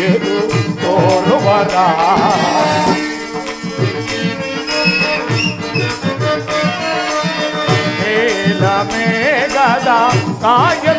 ಯೋಗ್ಯರು ತೋರುವರ ಮೇಲ ಮೇಘದ ಕಾಯವಿದ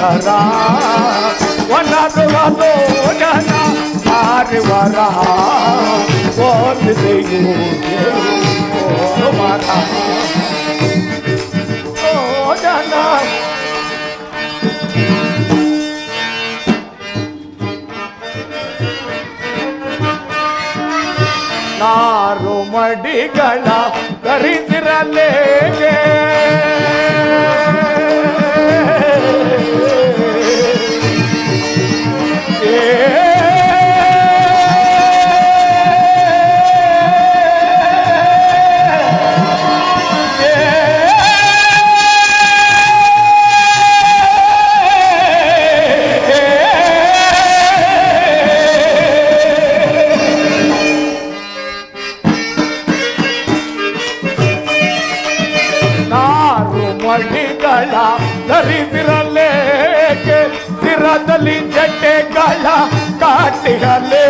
ಹಿಡಿದಿದರ ವನರುವಲೋ ಜನ ಮಾರುವರ ಓದಿದೆಯು ಓ ಮರ ಓ ಜನ ನಾರು ಮಡಿಗಳ ಧರಿಸಿರಲೇಗೆ बादली जटे गला काट हले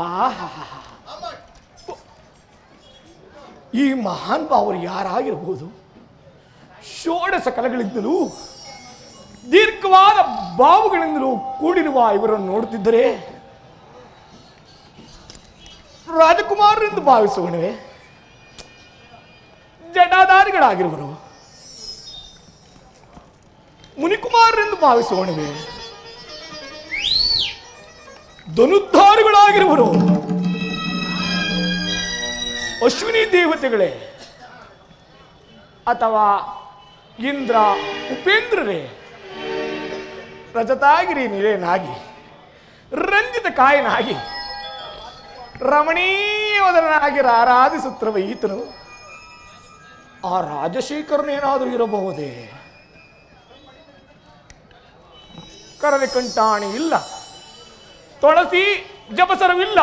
ಆಹಾ ಈ ಮಹಾನ್ ಭಾವರು ಯಾರಾಗಿರ್ಬೋದು? ಷೋಡಶ ಕಲೆಗಳಿಂದಲೂ ದೀರ್ಘವಾದ ಬಾವುಗಳಿಂದಲೂ ಕೂಡಿರುವ ಇವರನ್ನು ನೋಡುತ್ತಿದ್ದರೆ ರಾಜಕುಮಾರರೆಂದು ಭಾವಿಸೋಣವೆ ಜಟಾಧಾರಿಗಳಾಗಿರುವರು ಮುನಿಕುಮಾರರೆಂದು ಭಾವಿಸೋಣವೆ ಧನುದ್ಧಾರಿಗಳಾಗಿರುವರು. ಅಶ್ವಿನಿ ದೇವತೆಗಳೇ ಅಥವಾ ಇಂದ್ರ ಉಪೇಂದ್ರರೇ. ರಜತಾಗಿರಿ ನಿರೇನಾಗಿ ರಂಜಿತ ಕಾಯನಾಗಿ ರಮಣೀಯವದನಾಗಿ ಆರಾಧಿಸುತ್ತಿರುವ ಈತನು ಆ ರಾಜಶೇಖರನೇನಾದರೂ ಇರಬಹುದೇ? ಕರವೆ ಕಂಟಾಣಿ ಇಲ್ಲ. ತೊಳಸಿ ಜಪಸರವಿಲ್ಲ.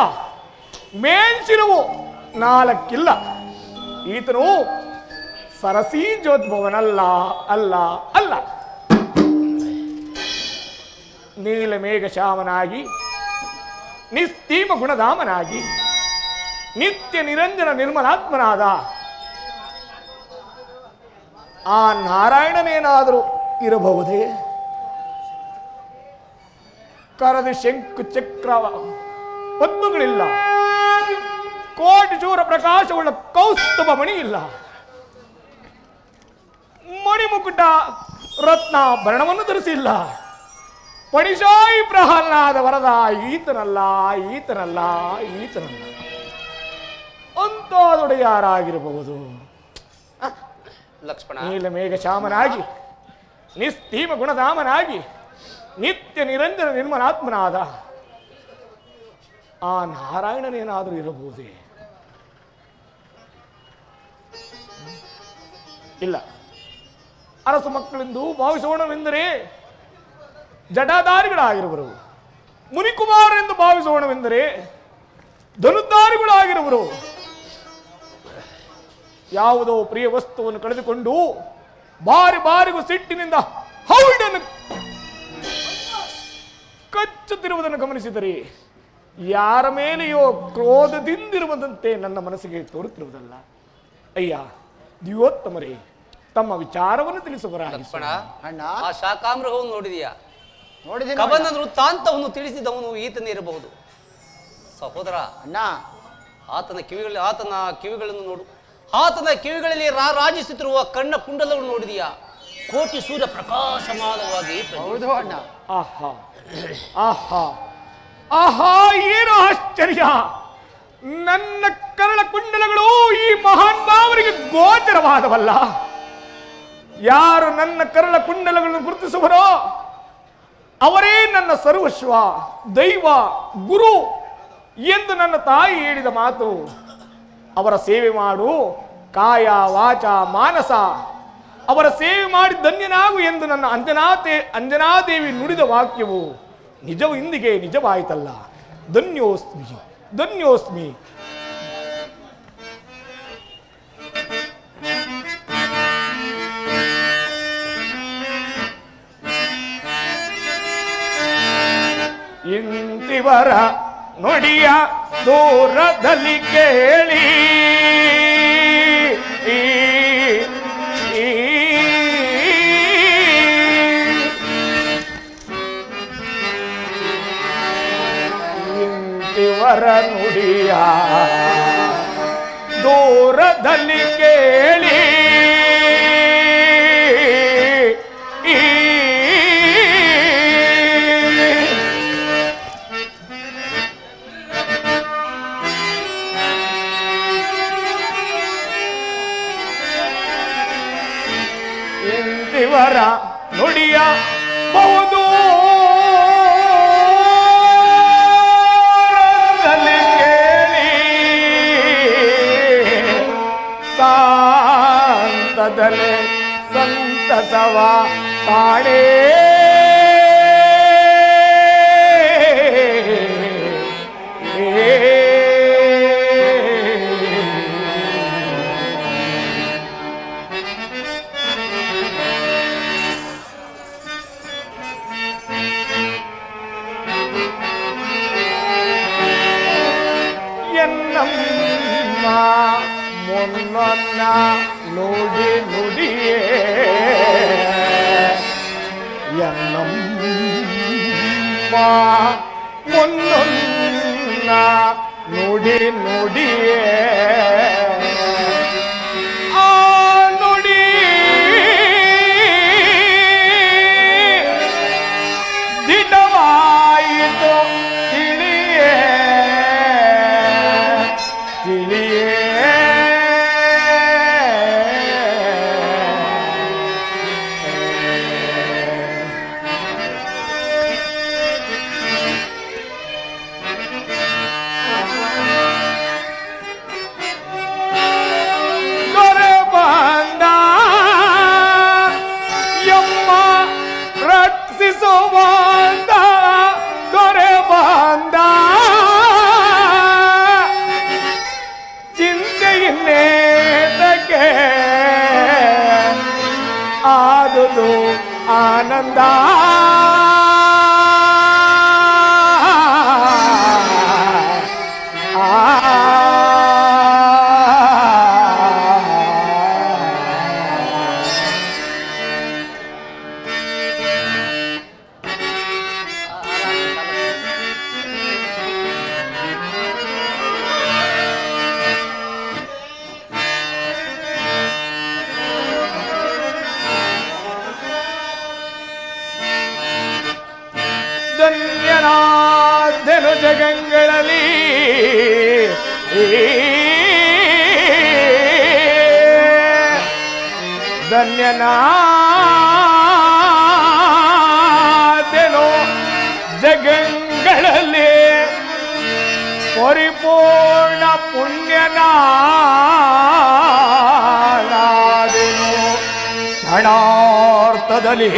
ಮೇಲ್ಚಿರುವು ನಾಲ್ಕಿಲ್ಲ ಈತನು ಸರಸಿ ಜೋದ್ಭವನಲ್ಲ, ಅಲ್ಲ ಅಲ್ಲ. ನೀಲಮೇಘ ಶ್ಯಾಮನಾಗಿ ನಿಸ್ತೀಮ ಗುಣಧಾಮನಾಗಿ ನಿತ್ಯ ನಿರಂಜನ ನಿರ್ಮಲಾತ್ಮನಾದ ಆ ನಾರಾಯಣನೇನಾದರೂ ಇರಬಹುದೇ? ಕರದಿ ಶಂಕು ಚಕ್ರ ಪದ್ಮಗಳಿಲ್ಲ. ಕೋಟಿ ಚೂರ ಪ್ರಕಾಶವುಳ್ಳ ಕೌಸ್ತುಭ ಮಣಿ ಇಲ್ಲ ಮಣಿಮುಕುಟ ರತ್ನಾಭರಣವನ್ನು ಧರಿಸಿಲ್ಲ. ಪಣಿಶಾಯಿ ಪ್ರಹ್ಲಾದ ವರದ ಈತನಲ್ಲ ಈತನಲ್ಲ ಈತನಲ್ಲ. ಅಂತಾದೊಡೆಯಾರಾಗಿರಬಹುದು ಲಕ್ಷ್ಮಣ. ನೀಲಮೇಘ ಶಾಮನಾಗಿ ನಿಸ್ತೀಮ ಗುಣಧಾಮನಾಗಿ ನಿತ್ಯ ನಿರಂಜನ ನಿರ್ಮಲಾತ್ಮನಾದ ಆ ನಾರಾಯಣನೇನಾದರೂ ಇರಬಹುದೇ? ಇಲ್ಲ. ಅರಸು ಮಕ್ಕಳೆಂದು ಭಾವಿಸೋಣವೆಂದರೆ ಜಟಾಧಾರಿಗಳಾಗಿರುವರು ಮುನಿಕುಮಾರರೆಂದು ಭಾವಿಸೋಣವೆಂದರೆ ಧನುಧಾರಿಗಳಾಗಿರುವರು ಯಾವುದೋ ಪ್ರಿಯ ವಸ್ತುವನ್ನು ಕಳೆದುಕೊಂಡು ಬಾರಿ ಬಾರಿಗೂ ಸಿಟ್ಟಿನಿಂದ ಹೌಡನ್ನು ಕಚ್ಚುತ್ತಿರುವುದನ್ನು ಗಮನಿಸಿದರೆ ಯಾರ ಮೇಲೆಯೋ ಕ್ರೋಧದಿಂದಿರುವುದಂತೆ ನನ್ನ ಮನಸ್ಸಿಗೆ ತೋರುತ್ತಿರುವುದಲ್ಲ. ಅಯ್ಯ ದಿವೋತ್ತಮರೇ ತಮ್ಮ ವಿಚಾರವನ್ನು ತಿಳಿಸುವರ ಅಣ್ಣ ಆ ನೋಡಿದೀಯಾ? ಕಬನ ವೃತ್ತಾಂತವನ್ನು ತಿಳಿಸಿದವನು ಈತನೇ ಇರಬಹುದು. ಸಹೋದರ ಅಣ್ಣ. ಆತನ ಕಿವಿಗಳಲ್ಲಿ ಆತನ ಕಿವಿಗಳನ್ನು ನೋಡು. ಆತನ ಕಿವಿಗಳಲ್ಲಿ ರಾ ರಾಜಿಸುತ್ತಿರುವ ಕಣ್ಣ ಕುಂಡಲವನ್ನು ನೋಡಿದೀಯಾ? ಕೋಟಿ ಸೂರ್ಯ ಪ್ರಕಾಶಮಾನವಾಗಿ ಆಹಾ. ಆಹಾ. ಆಹಾ ಏನು ಆಶ್ಚರ್ಯ. ನನ್ನ ಕರಳ ಕುಂಡಲಗಳು ಈ ಮಹಾನ್ ಭಾವರಿಗೆ ಗೋಚರವಾದವಲ್ಲ. ಯಾರು ನನ್ನ ಕರಳ ಕುಂಡಲಗಳನ್ನು ಗುರುತಿಸುವರೋ ಅವರೇ ನನ್ನ ಸರ್ವಸ್ವ, ದೈವ, ಗುರು ಎಂದು ನನ್ನ ತಾಯಿ ಹೇಳಿದ ಮಾತು. ಅವರ ಸೇವೆ ಮಾಡು, ಕಾಯ, ವಾಚ, ಮಾನಸ. ಅವರ ಸೇವೆ ಮಾಡಿ ಧನ್ಯನಾಗು ಎಂದು ನನ್ನ ಅಂಜನಾತೆ, ಅಂಜನಾದೇವಿ ನುಡಿದ ವಾಕ್ಯವು, ನಿಜವು ಇಂದಿಗೆ ನಿಜವಾಯಿತಲ್ಲ. ಧನ್ಯೋಸ್ಮಿ ಧನ್ಯೋಸ್ಮಿ. ಇಂತಿವರ ನುಡಿಯ ದೂರದಲ್ಲಿ ಕೇಳಿ. ಈ, ಈ, ಇಂತಿವರ ನುಡಿಯ ದೂರದಲ್ಲಿ ಕೇಳಿ. ಸಂತಸವ ಕಾಣೇ. ಎನ್ನಮ್ಮ ಮೊನ್ನ ನುಡಿ. ನುಡಿಯೇ ಎನ್ನಮ್ಮ ಮೊನ್ನ ನುಡಿ ನುಡಿಯೇ கடலே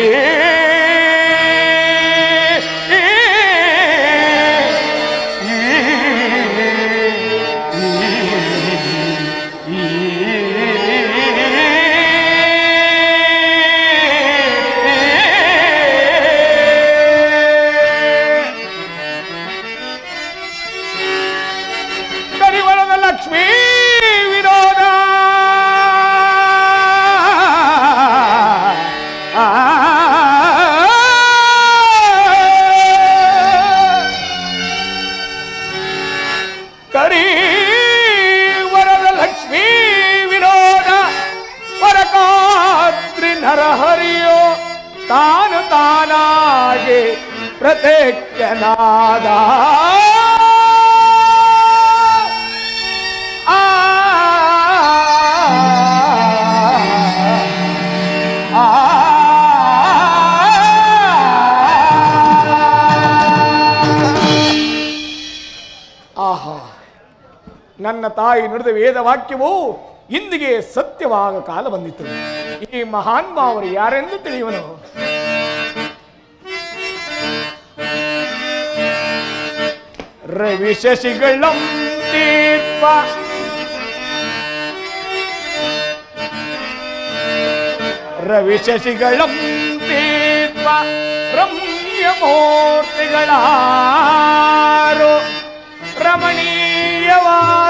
ವಾಕ್ಯವು ಇಂದಿಗೆ ಸತ್ಯವಾಗ ಕಾಲ ಬಂದಿತು ಈ ಮಹಾನ್ ಮಾವರು ಯಾರೆಂದು ತಿಳಿಯುವನು ರವಿ ಶಶಿಗಳಂ ತೀರ್ಪ ರವಿ ಶಶಿಗಳಂ ತೀರ್ಪ ರಮ್ಯಮೂರ್ತಿಗಳಾರು ರಮಣೀಯವಾದ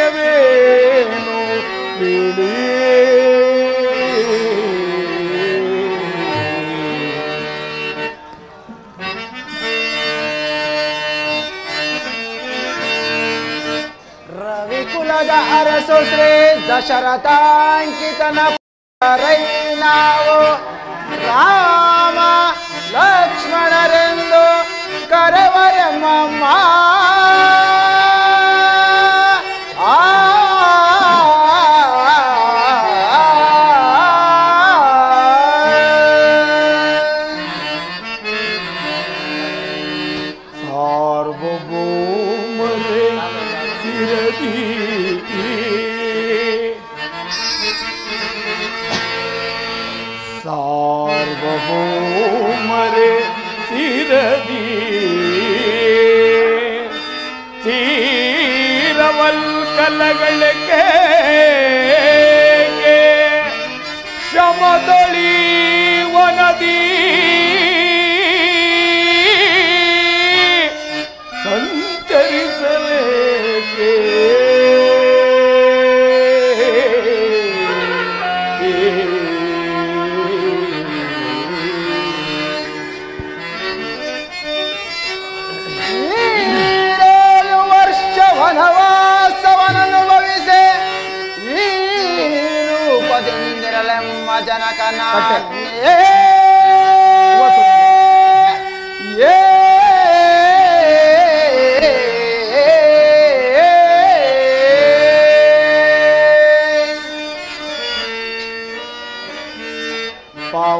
ನಾಮಧೇಯವೇನು ಬಿಡಿ ರವಿಕುಲದ ಅರಸು ಶ್ರೀ ದಶರಥಾಂಕಿತನ ರೈ ನಾವು ರಾಮ ಕಟ್ಟೆ. ಏ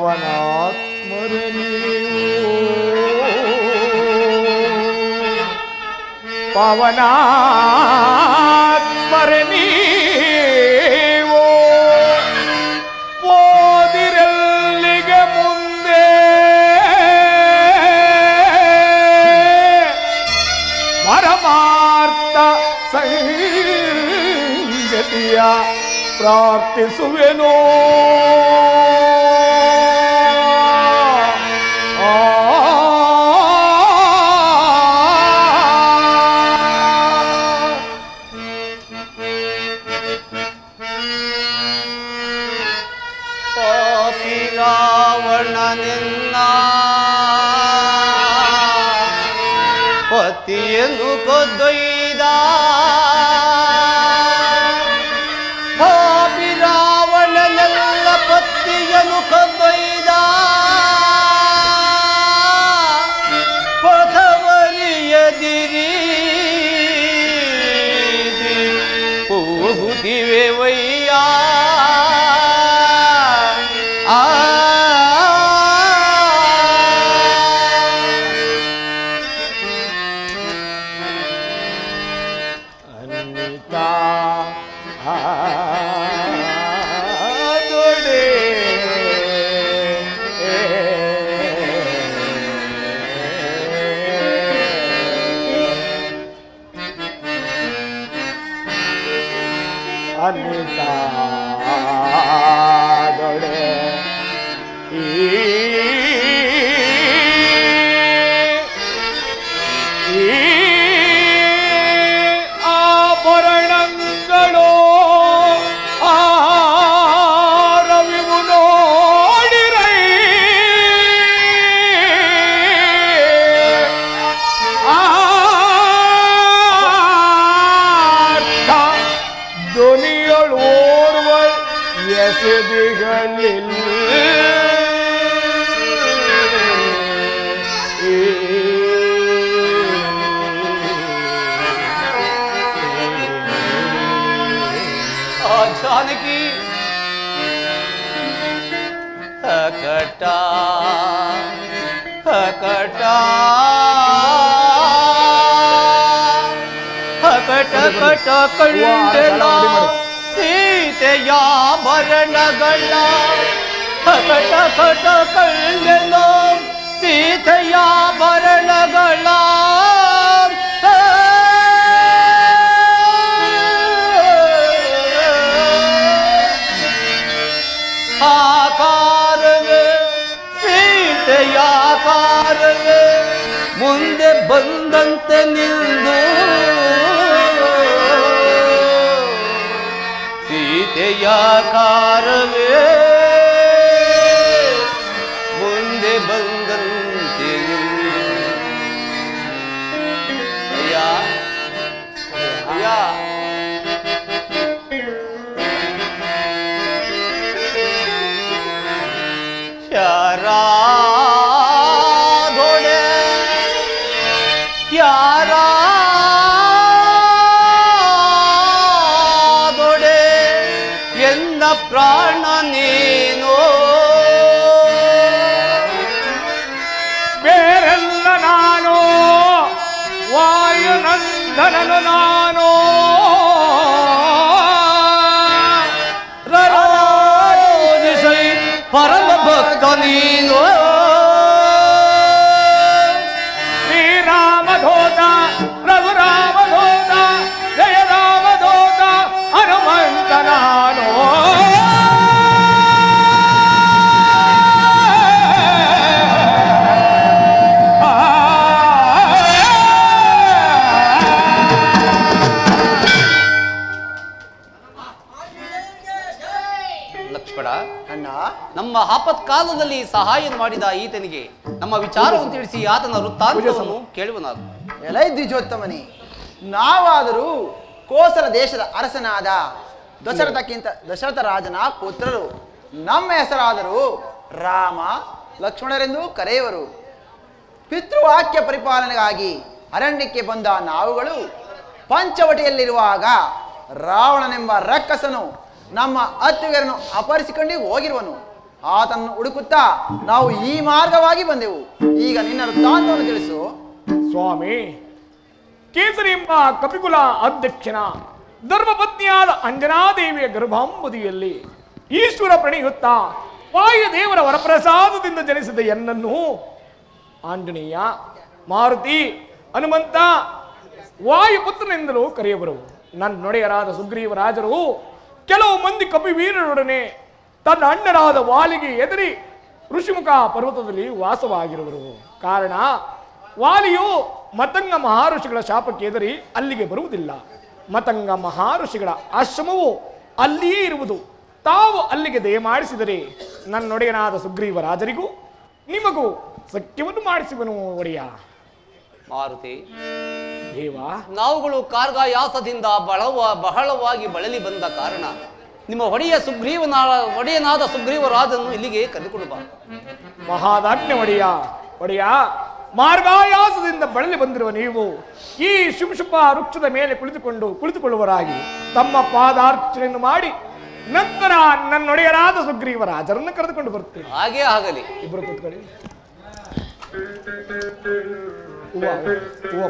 ಪಾವನಾತ್ಮರ ನೀವು ಪಾವನಾತ್ಮರ ಪ್ರಾರ್ಥಿಸುವೆನೋ. ಕಟ ಕಟ ಕಂಡೆನ ಸೀತೆಯ ಭರಣಗಳ ಕಟ ಕಟ ಕಂಡೆನ ಸೀತೆಯ ಭರಣಗಳ निराकार ಆಪತ್ಕಾಲದಲ್ಲಿ ಸಹಾಯ ಮಾಡಿದ ಈತನಿಗೆ ನಮ್ಮ ವಿಚಾರವನ್ನು ತಿಳಿಸಿ ಆತನ ವೃತ್ತಾಂತವನ್ನು ಕೇಳುವ ನಾವು ಎಲೈ ದ್ವಿಜೋತ್ತಮನಿ ನಾವಾದರೂ ಕೋಸಲ ದೇಶದ ಅರಸನಾದ ದಶರಥಕ್ಕಿಂತ ದಶರಥ ರಾಜನ ಪುತ್ರರು. ನಮ್ಮ ಹೆಸರಾದರೂ ರಾಮ ಲಕ್ಷ್ಮಣರೆಂದು ಕರೆಯುವರು. ಪಿತೃವಾಕ್ಯ ಪರಿಪಾಲನೆಗಾಗಿ ಅರಣ್ಯಕ್ಕೆ ಬಂದ ನಾವುಗಳು ಪಂಚವಟಿಯಲ್ಲಿರುವಾಗ ರಾವಣನೆಂಬ ರಕ್ಕಸನು ನಮ್ಮ ಅತ್ತಿಗರನ್ನು ಅಪಹರಿಸಿಕೊಂಡು ಹೋಗಿರುವನು. ಆತನನ್ನು ಹುಡುಕುತ್ತಾ ನಾವು ಈ ಮಾರ್ಗವಾಗಿ ಬಂದೆವು. ಈಗ ನಿನ್ನ ವೃತ್ತಾಂತವನ್ನು ತಿಳಿಸು. ಸ್ವಾಮಿ ಕೇಸರಿ ಎಂಬ ಕಪಿಕುಲ ಅಧ್ಯಕ್ಷನ ಧರ್ಮಪತ್ನಿಯಾದ ಅಂಜನಾದೇವಿಯ ಗರ್ಭಾಂಬುದಿಯಲ್ಲಿ ಈಶ್ವರ ಪ್ರಣಯುತ್ತಾ ವಾಯುದೇವರ ವರಪ್ರಸಾದದಿಂದ ಜನಿಸಿದ ಎನ್ನನ್ನು ಆಂಜನೇಯ, ಮಾರುತಿ, ಹನುಮಂತ, ವಾಯುಪುತ್ರನೆಂದಲೂ ಕರೆಯಬರು ನನ್ನ ಸುಗ್ರೀವ ರಾಜರು ಕೆಲವು ಮಂದಿ ಕಪಿವೀರರೊಡನೆ ತನ್ನ ಅಣ್ಣನಾದ ವಾಲಿಗೆ ಎದುರಿ ಋಷಿಮುಖ ಪರ್ವತದಲ್ಲಿ ವಾಸವಾಗಿರುವರು. ಕಾರಣ ವಾಲಿಯು ಮತಂಗ ಮಹಾಋಷಿಗಳ ಶಾಪಕ್ಕೆ ಎದುರಿ ಅಲ್ಲಿಗೆ ಬರುವುದಿಲ್ಲ. ಮತಂಗ ಮಹರ್ಷಿಗಳ ಆಶ್ರಮವು ಅಲ್ಲಿಯೇ ಇರುವುದು. ತಾವು ಅಲ್ಲಿಗೆ ದಯಮಾಡಿಸಿದರೆ ನನ್ನೊಡೆಯನಾದ ಸುಗ್ರೀವರಾಜರಿಗೂ ನಿಮಗೂ ಸತ್ಯವನ್ನು ಮಾಡಿಸುವನು ಒಡೆಯ. ಮಾರುತಿ ದೇವ. ನಾವುಗಳು ಕಾರ್ಗಾಯಾಸದಿಂದ ಬಳವ ಬಹಳವಾಗಿ ಬಳಲಿ ಬಂದ ಕಾರಣ ನಿಮ್ಮ ಒಡೆಯ ಸುಗ್ರೀವನ ಒಡೆಯನಾದ ಸುಗ್ರೀವರಾಜನ್ನು ಇಲ್ಲಿಗೆ ಕರೆದುಕೊಂಡು ಬಾ ಮಹಾದಾಜ್ಞೆ ಒಡೆಯ ಒಡೆಯ ಮಾರ್ಗಾಯಾಸದಿಂದ ಬಳಲಿ ಬಂದಿರುವ ನೀವು ಈ ಶುಂಶುಪ ವೃಕ್ಷದ ಮೇಲೆ ಕುಳಿತುಕೊಂಡು ಕುಳಿತುಕೊಳ್ಳುವರಾಗಿ ತಮ್ಮ ಪಾದಾರ್ಚನೆಯನ್ನು ಮಾಡಿ ನಂತರ ನನ್ನೊಡೆಯರಾದ ಸುಗ್ರೀವರಾಜರನ್ನು ಕರೆದುಕೊಂಡು ಬರುತ್ತೇನೆ ಹಾಗೇ ಆಗಲಿ. ಇಬ್ಬರು ಕೂತ್ಕೊಳ್ಳಿ. ಹೂವ ಹೂವ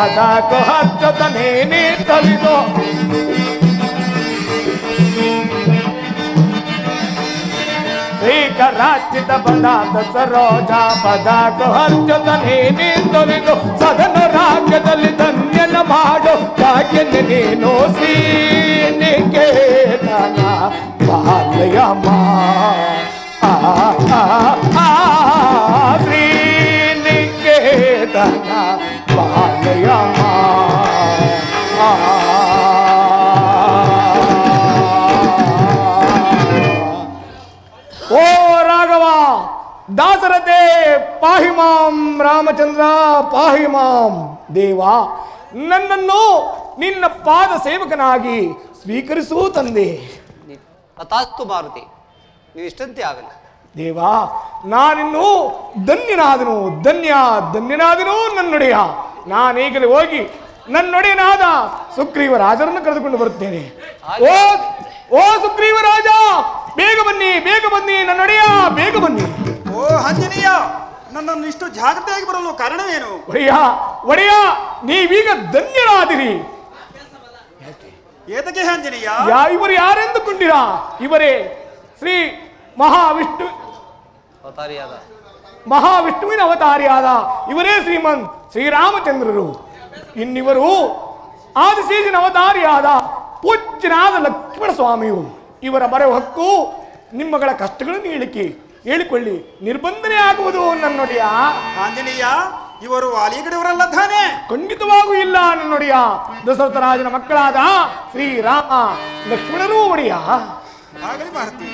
ಸರೋಜ ಪದ ಹಚ್ಚತ ನೀನಿ ತಲಿದು ಶ್ರೀಕರಾಚಿತ ಪದಾರ್ಥ ಸರೋಜ ಪದ ಹರ್ಜದ ನೀನಿ ತೊರೆದು ಸದನ ರಾಜ್ಯದಲ್ಲಿ ಧನ್ಯನ ಮಾಡು ಭಾಗ್ಯನ ನೀನು ಶ್ರೀನಿಕೇತನ ಬಾಲಯಮ್ಮ ಆ, ಆ, ದಾಸರಥೆ ಪಾಹಿ ಮಾಂ ರಾಮಚಂದ್ರ ಪಾಹಿ ಮಾಂ ದೇವ. ನನ್ನನ್ನು ನಿನ್ನ ಪಾದ ಸೇವಕನಾಗಿ ಸ್ವೀಕರಿಸು ತಂದೆ. ತಥಾಸ್ತು ಮಾರುತಿ ನೀವು ಇಷ್ಟಂತೆ ಆಗಲಿ. ದೇವ ನಾನಿನ್ನು ಧನ್ಯನಾದನು ಧನ್ಯ ಧನ್ಯನಾದನು ನನ್ನೊಡೆಯ. ನಾನೀಗಲೇ ಹೋಗಿ ನನ್ನೊಡೆಯನಾದ ಸುಗ್ರೀವ ರಾಜರನ್ನು ಕರೆದುಕೊಂಡು ಬರುತ್ತೇನೆ. ಓ ಓ ಸುಗ್ರೀವ ರಾಜ ಬೇಗ ಬನ್ನಿ ಬೇಗ ಬನ್ನಿ ನನ್ನೊಡೆಯ ಬೇಗ ಬನ್ನಿ. ಓ ಆಂಜನೇಯ ನನ್ನನ್ನು ಇಷ್ಟು ಜಾಗ್ರತೆಯಾಗಿ ಬರಲು ಕಾರಣವೇನು? ಒಡೆಯ ಒಡೆಯ ನೀವೀಗ ಧನ್ಯರಾದಿರಿ. ಏತಕ್ಕೆ ಆಂಜನೇಯ? ಯಾ ಇವರು ಯಾರೆಂದುಕೊಂಡಿರಾ? ಇವರೇ ಶ್ರೀ ಮಹಾವಿಷ್ಣು ಅವತಾರಿಯಾದ. ಮಹಾವಿಷ್ಣುವಿನ ಅವತಾರಿಯಾದ ಇವರೇ ಶ್ರೀಮಂತ್ ಶ್ರೀರಾಮಚಂದ್ರರು. ಇನ್ನಿವರು ಆದಿಶೇಷನ ಅವತಾರಿಯಾದ ಪೂಜ್ಯನಾದ ಲಕ್ಷ್ಮಣ ಸ್ವಾಮಿಯು ಇವರ ಬರೋ ಹಕ್ಕು ನಿಮ್ಮಗಳ ಕಷ್ಟಗಳನ್ನು ಹೇಳಿಕೆ ಹೇಳಿಕೊಳ್ಳಿ ನಿರ್ಬಂಧನೆ ಆಗುವುದು ನನ್ನೊಡೆಯ. ಆಂಜನೇಯ ಇವರು ಅಲಿಗಡೆಯವರಲ್ಲ ತಾನೇ? ಖಂಡಿತವಾಗೂ ಇಲ್ಲ ನನ್ನೊಡೆಯ. ದಶರಥ ರಾಜನ ಮಕ್ಕಳಾದ ಶ್ರೀರಾಮ ಲಕ್ಷ್ಮಣರೂ ಒಡೆಯ. ಆಗಲಿ ಭಾರತಿ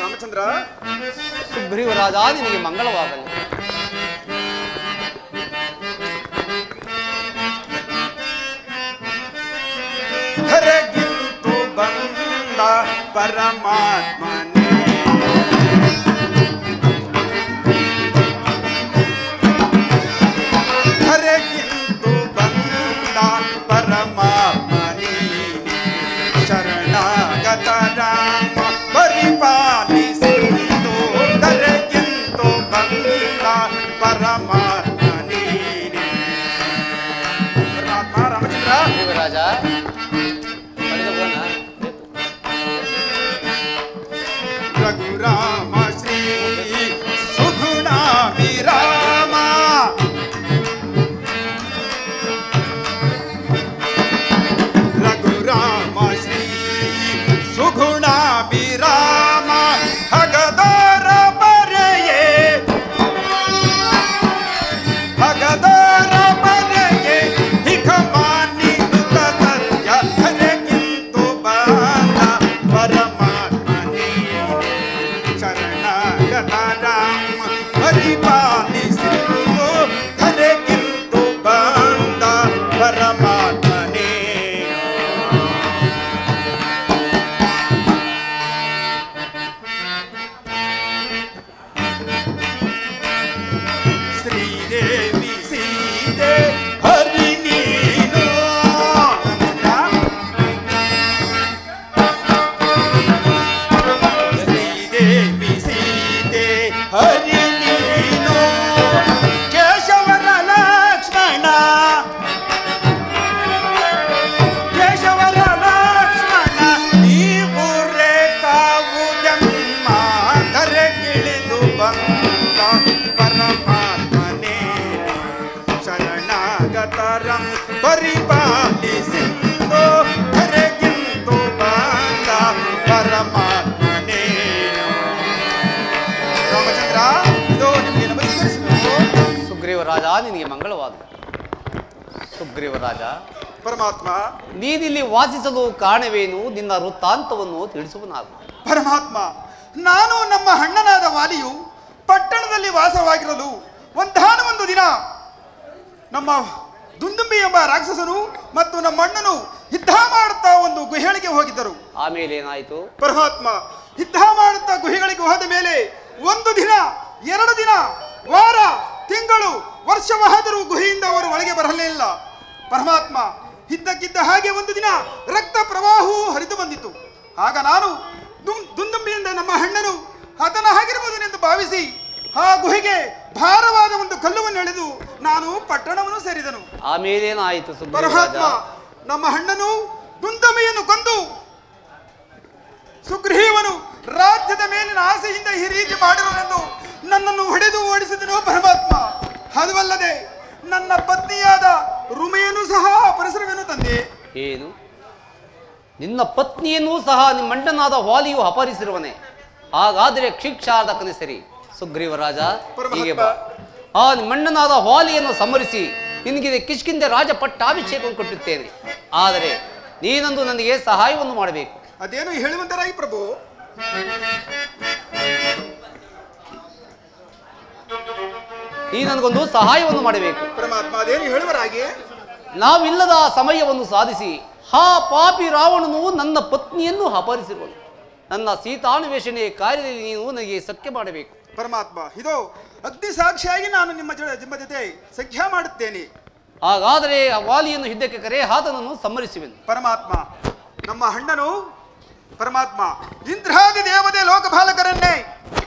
ರಾಮಚಂದ್ರ ಸುಗ್ರೀವರಾಜ ನಿನಗೆ ಮಂಗಳವಾಗಲಿ ಬಂದ ವಾಸಿಸಲು ಕಾರಣವೇನು? ನಿನ್ನ ವೃತ್ತಾಂತವನ್ನು ತಿಳಿಸುವನಾಗು. ಪರಮಾತ್ಮ ನಾನು ನಮ್ಮ ಅಣ್ಣನಾದ ವಾಲಿಯು ಪಟ್ಟಣದಲ್ಲಿ ವಾಸವಾಗಿರಲು ಒಂದಾನೊಂದು ದಿನ ನಮ್ಮ ದುಂದುಂಬಿ ಎಂಬ ರಾಕ್ಷಸನು ಮತ್ತು ನಮ್ಮ ಅಣ್ಣನು ಯುದ್ಧ ಮಾಡುತ್ತಾ ಒಂದು ಗುಹೆಗಳಿಗೆ ಹೋಗಿದ್ದರು. ಆಮೇಲೆ ಏನಾಯಿತು? ಪರಮಾತ್ಮ ಯುದ್ಧ ಮಾಡುತ್ತಾ ಗುಹೆಗಳಿಗೆ ಹೋದ ಮೇಲೆ ಒಂದು ದಿನ ಎರಡು ದಿನ ವಾರ ತಿಂಗಳು ವರ್ಷವಾದರೂ ಗುಹೆಯಿಂದ ಅವರು ಒಳಗೆ ಬರಲಿಲ್ಲ ಪರಮಾತ್ಮ ಇದ್ದಕ್ಕಿದ್ದ ಹಾಗೆ ಒಂದು ದಿನ ರಕ್ತ ಪ್ರವಾಹವು ಹರಿದು ಬಂದಿತು ಆಗ ನಾನು ದುಂದುಂಬಿಯಿಂದ ನಮ್ಮ ಹಣ್ಣನು ಹತನ ಆಗಿರಬಹುದೆಂದು ಭಾವಿಸಿ ಆ ಗುಹೆಗೆ ಭಾರವಾದ ಒಂದು ಕಲ್ಲುವನ್ನು ಎಳೆದು ನಾನು ಪಟ್ಟಣವನ್ನು ಸೇರಿದನು. ಆಮೇಲೇನಾಯಿತು ಪರಮಾತ್ಮ ನಮ್ಮ ಹಣ್ಣನು ದುಂದಮಿಯನ್ನು ಕೊಂದು ಸುಗ್ರೀವನು ರಾಜ್ಯದ ಮೇಲಿನ ಆಸೆಯಿಂದ ಈ ರೀತಿ ಮಾಡಿರುವುದೆಂದು ನನ್ನನ್ನು ಹೊಡೆದು ಓಡಿಸಿದನು ಪರಮಾತ್ಮ. ಅದುವಲ್ಲದೆ ನನ್ನ ಪತ್ನಿಯಾದ ರುಮೆಯನ್ನು ಸಹ ಅಪರಿಸರವೇನು ತಂದೆ. ಏನು? ನಿನ್ನ ಪತ್ನಿಯನ್ನು ಸಹ ನಿಮ್ಮ ಮಂಡನಾದ ವಾಲಿಯು ಅಪಹರಿಸಿರುವನೆ. ಹಾಗಾದ್ರೆ ಕ್ಷಿಕ್ಷಾರ್ಧಕನೇ ಸರಿ. ಸುಗ್ರೀವ ರಾಜ ಹೀಗೆ ಬಾ. ಆ ನಿಮ್ಮಣ್ಣನಾದ ವಾಲಿಯನ್ನು ಸಮರಿಸಿ ನಿನಗಿದೆ ಕಿಷ್ಕಿಂದೆ ರಾಜ ಪಟ್ಟಾಭಿಷೇಕವನ್ನು ಕೊಟ್ಟುತ್ತೇನೆ ಆದರೆ ನೀನಂದು ನನಗೆ ಸಹಾಯವನ್ನು ಮಾಡಬೇಕು. ಅದೇನು ಹೇಳುವಂತರಾಗಿ ಪ್ರಭು? ನೀ ನನಗೊಂದು ಸಹಾಯವನ್ನು ಮಾಡಬೇಕು. ಪರಮಾತ್ಮ ಅದೇನು ಹೇಳುವರಾಗಿ ನಾವಿಲ್ಲದ ಆ ಸಮಯವನ್ನು ಸಾಧಿಸಿ ಹಾ ಪಾಪಿ ರಾವಣನು ನನ್ನ ಪತ್ನಿಯನ್ನು ಅಪಹರಿಸಿರುವನು. ನನ್ನ ಸೀತಾನ್ವೇಷಣೆ ಕಾರ್ಯದಲ್ಲಿ ನೀನು ನನಗೆ ಸಖ್ಯ ಮಾಡಬೇಕು. ಪರಮಾತ್ಮ ಇದು ಅಗ್ನಿ ಸಾಕ್ಷಿಯಾಗಿ ನಾನು ನಿಮ್ಮ ಜೊತೆ ನಿಮ್ಮ ಜೊತೆ ಸಖ್ಯ ಮಾಡುತ್ತೇನೆ. ಹಾಗಾದರೆ ಆ ವಾಲಿಯನ್ನು ಹಿಂದಕ್ಕೆ ಕರೆ ಆತನನ್ನು ಸಂಹರಿಸುವೆನು. ಪರಮಾತ್ಮ ನಮ್ಮ ಅಣ್ಣನು ಪರಮಾತ್ಮ ಇಂದ್ರಾದಿ ದೇವತೆ ಲೋಕಪಾಲಕರನ್ನೇ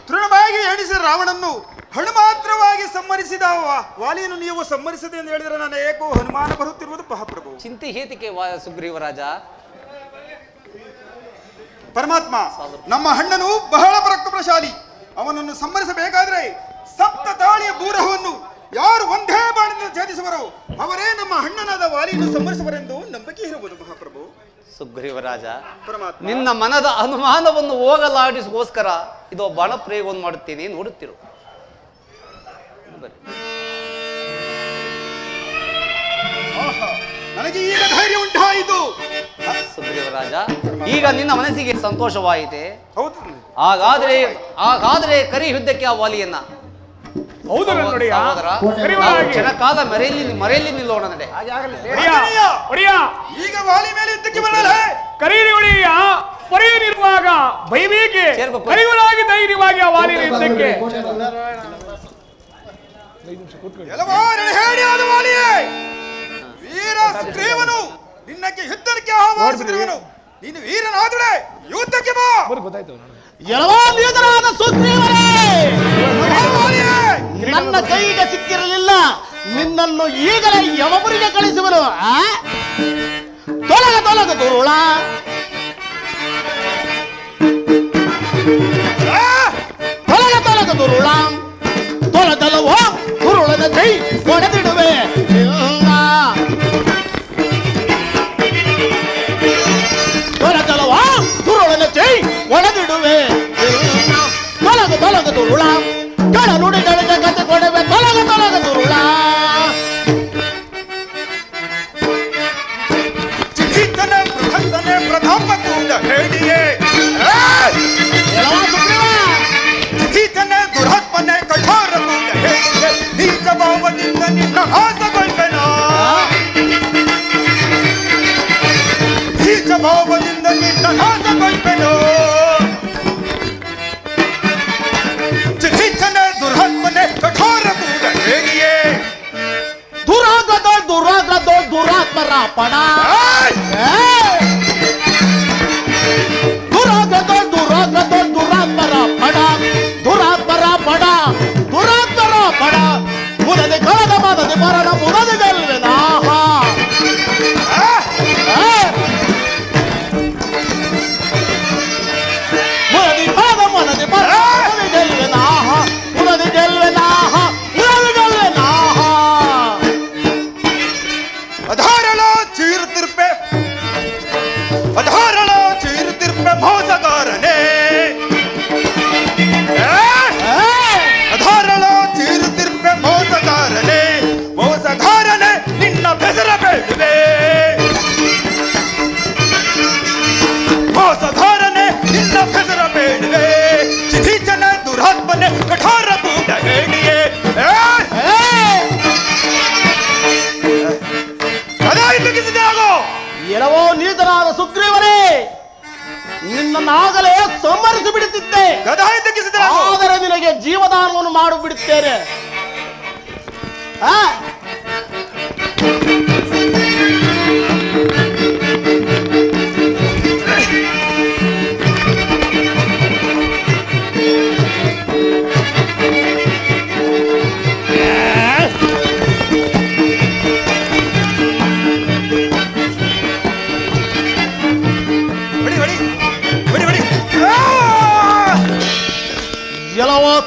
ತೃಣವಾಗಿ ಎಣಿಸಿದ ರಾವಣನ್ನು ಹಣಮಾತ್ರವಾಗಿ ಸಂಹರಿಸಿದ ವಾ- ವಾಲಿಯನ್ನು ನೀವು ಸಂಹರಿಸದೆ ಎಂದು ಹೇಳಿದರೆ ನಾನು ಏಕೋ ಹನುಮಾನ ಬರುತ್ತಿರುವುದು ಮಹಾಪ್ರಭು ಚಿಂತೆ ಹೇತಿಕೆ ಸುಗ್ರೀವ ಸುಗ್ರೀವರಾಜ ಪರಮಾತ್ಮ ನಮ್ಮ ಹಣ್ಣನು ಬಹಳ ಪರಾಕ್ರಮಶಾಲಿ ಅವನನ್ನು ಸಂಹರಿಸಬೇಕಾದ್ರೆ ಸಪ್ತ ತಾಳಿಯ ಬೂರಹವನ್ನು ಯಾರು ಒಂದೇ ಬಾಣಿನಿಂದ ಛೇದಿಸುವರೋ ಅವರೇ ನಮ್ಮ ಹಣ್ಣನಾದ ವಾಲಿಯನ್ನು ಸಂಹರಿಸುವರೆಂದು ನಂಬಿಕೆ ಇರುವುದು ಮಹಾಪ್ರಭು ಸುಗ್ರೀವರಾಜ ನಿನ್ನ ಮನದ ಅನುಮಾನವನ್ನು ಹೋಗಲಾಡಿಸೋಸ್ಕರ ಇದು ಬಾಣ ಪ್ರಯೋಗವನ್ನು ಮಾಡುತ್ತೀನಿ ನೋಡುತ್ತಿರು. ನನಗೆ ಈಗ ಧೈರ್ಯ ಉಂಟಾಯಿತು. ಸುಗ್ರೀವರಾಜ ಈಗ ನಿನ್ನ ಮನಸ್ಸಿಗೆ ಸಂತೋಷವಾಯಿತೆ. ಹಾಗಾದ್ರೆ ಹಾಗಾದ್ರೆ ಕರಿ ಯುದ್ಧಕ್ಕೆ ಆ ವಾಲಿಯನ್ನ. ಹೌದು ಮರೆಯಲ್ಲಿ ಮರೆಯಲ್ಲಿ ನಿಲ್ಲೋಣ ನಡೆ ಈಗ ವಾಲಿ ಮೇಲೆ ಕರೀರಿ ಒಡೆಯ ಪೊರೆಯನಿರುವಾಗ ಧೈರ್ಯವಾಗಿ ಆ ವಾಲಿಯೇ. ವೀರ ಸುಗ್ರೀವನು ನಿನ್ನಕ್ಕೆ ಯುದ್ಧಕ್ಕೆ ಆಹ್ವಾನಿಸಿರುವನು ನೀನು ಯುದ್ಧಕ್ಕೆ ಬಾ. ಗೊತ್ತಾಯ್ತು. ಎಲ್ಲವೋ ಸುಗ್ರೀವರೇ. ವಾಲಿಯೇ ನನ್ನ ಕೈಗೆ ಸಿಕ್ಕಿರಲಿಲ್ಲ ನಿನ್ನನ್ನು ಈಗಲೇ ಯವಪುರಿಗೆ ಕಳಿಸುವನು ಆ? ತೊಲಗ ತೊಲಗ ದುರುಳ ತೊಲಗ ತೊಲಗ ದುರುಳ ತೊಲದಲವೋ ದುರುಳನ ಕೈ ಒಡೆದಿಡುವೆ ನಿನ್ನ ತೊಲದಲವೋ ದುರುಳನ ಕೈ ಒಡೆದಿಡುವೆ ನಿನ್ನ. ತೊಲಗ ತೊಲಗ ದುರುಳ ಕೆಳ ನುಡಿಗಳಿಗೆ ಕತೆ ಕೊಡುವೆ ತೊಲಗ ತೊಲಗ ದುರುಳ ಚಿಕಿತ್ತನೆ ಬೃಹತ್ತನೆ ಪ್ರಥಮ ಕೂಡ ಹೇಳಿಯೇ ದುರಾಗ್ರದೋ ದುರಾಗ್ರದೋ ದುರಾತ್ಮರ ಪಣ ದುರಾಗ್ರದೋ ದುರಾಗ್ರದೋ ದುರಾತ್ಮರ ಪಣ ದುರಾತ್ಮರ ಪಣ ದುರಾತ್ಮರ ಪಣ ಮುದದೆ ಕಳದ ಮದದೆ ಮರಣ चीर तिरपे ನಿನ್ನನ್ನಾಗಲೇ ಸಂಹರಿಸಿ ಬಿಡುತ್ತಿದ್ದೆ ಗದಾಯ ಆದರೆ ನಿನಗೆ ಜೀವದಾನವನ್ನು ಮಾಡಿಬಿಡುತ್ತೇನೆ ಆ?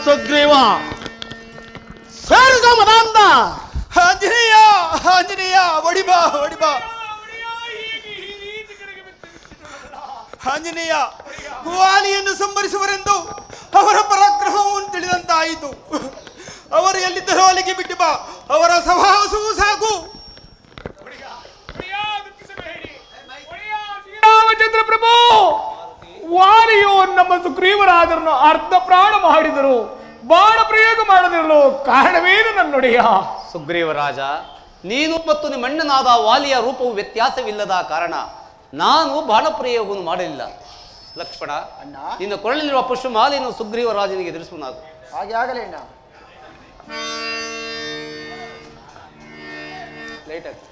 ಸುಗ್ರೀವ. ಸೇರಿದ ಮದಾಂದ ಆಂಜನೇಯ ಆಂಜನೇಯ ಒಡಿಬಾ ಒಡಿಬಾ ಆಂಜನೇಯ, ವಾಲಿಯನ್ನು ಸಂಭರಿಸುವರೆಂದು ಅವರ ಪರಾಕ್ರಮವನ್ನು ತಿಳಿದಂತಾಯಿತು. ಅವರು ಎಲ್ಲಿದ್ದರೂ ಅಲ್ಲಿಗೆ ಬಿಟ್ಟು ಬಾ. ಅವರ ಸಹವಾಸವೂ ಸಾಕು ಶ್ರೀರಾಮಚಂದ್ರ ಪ್ರಭು ವಾಲಿಯು ನಮ್ಮ ಸುಗ್ರೀವರಾದರನ್ನು ಅರ್ಧ ಪ್ರಾಣ ಮಾಡಿದರು. ಬಾಣ ಪ್ರಯೋಗ ಮಾಡದಿರಲು ಕಾರಣವೇನು ನನ್ನೊಡೆಯ? ಸುಗ್ರೀವರಾಜ ನೀನು ಮತ್ತು ನಿಮ್ಮ ಅಣ್ಣನಾದ ವಾಲಿಯ ರೂಪವು ವ್ಯತ್ಯಾಸವಿಲ್ಲದ ಕಾರಣ ನಾನು ಬಾಣ ಪ್ರಯೋಗವನ್ನು ಮಾಡಲಿಲ್ಲ. ಲಕ್ಷ್ಮಣ ಅಣ್ಣ. ನಿನ್ನ ಕೊರಳಲ್ಲಿರುವ ಪುಷ್ಪಮಾಲೆಯನ್ನು ಸುಗ್ರೀವರಾಜನಿಗೆ ರಾಜನಿಗೆ ಎದುರಿಸುವನಾಗು ಹಾಗೆ ಆಗಲೇ ಅಣ್ಣ. ಲೈಟ್ ಆಗಿ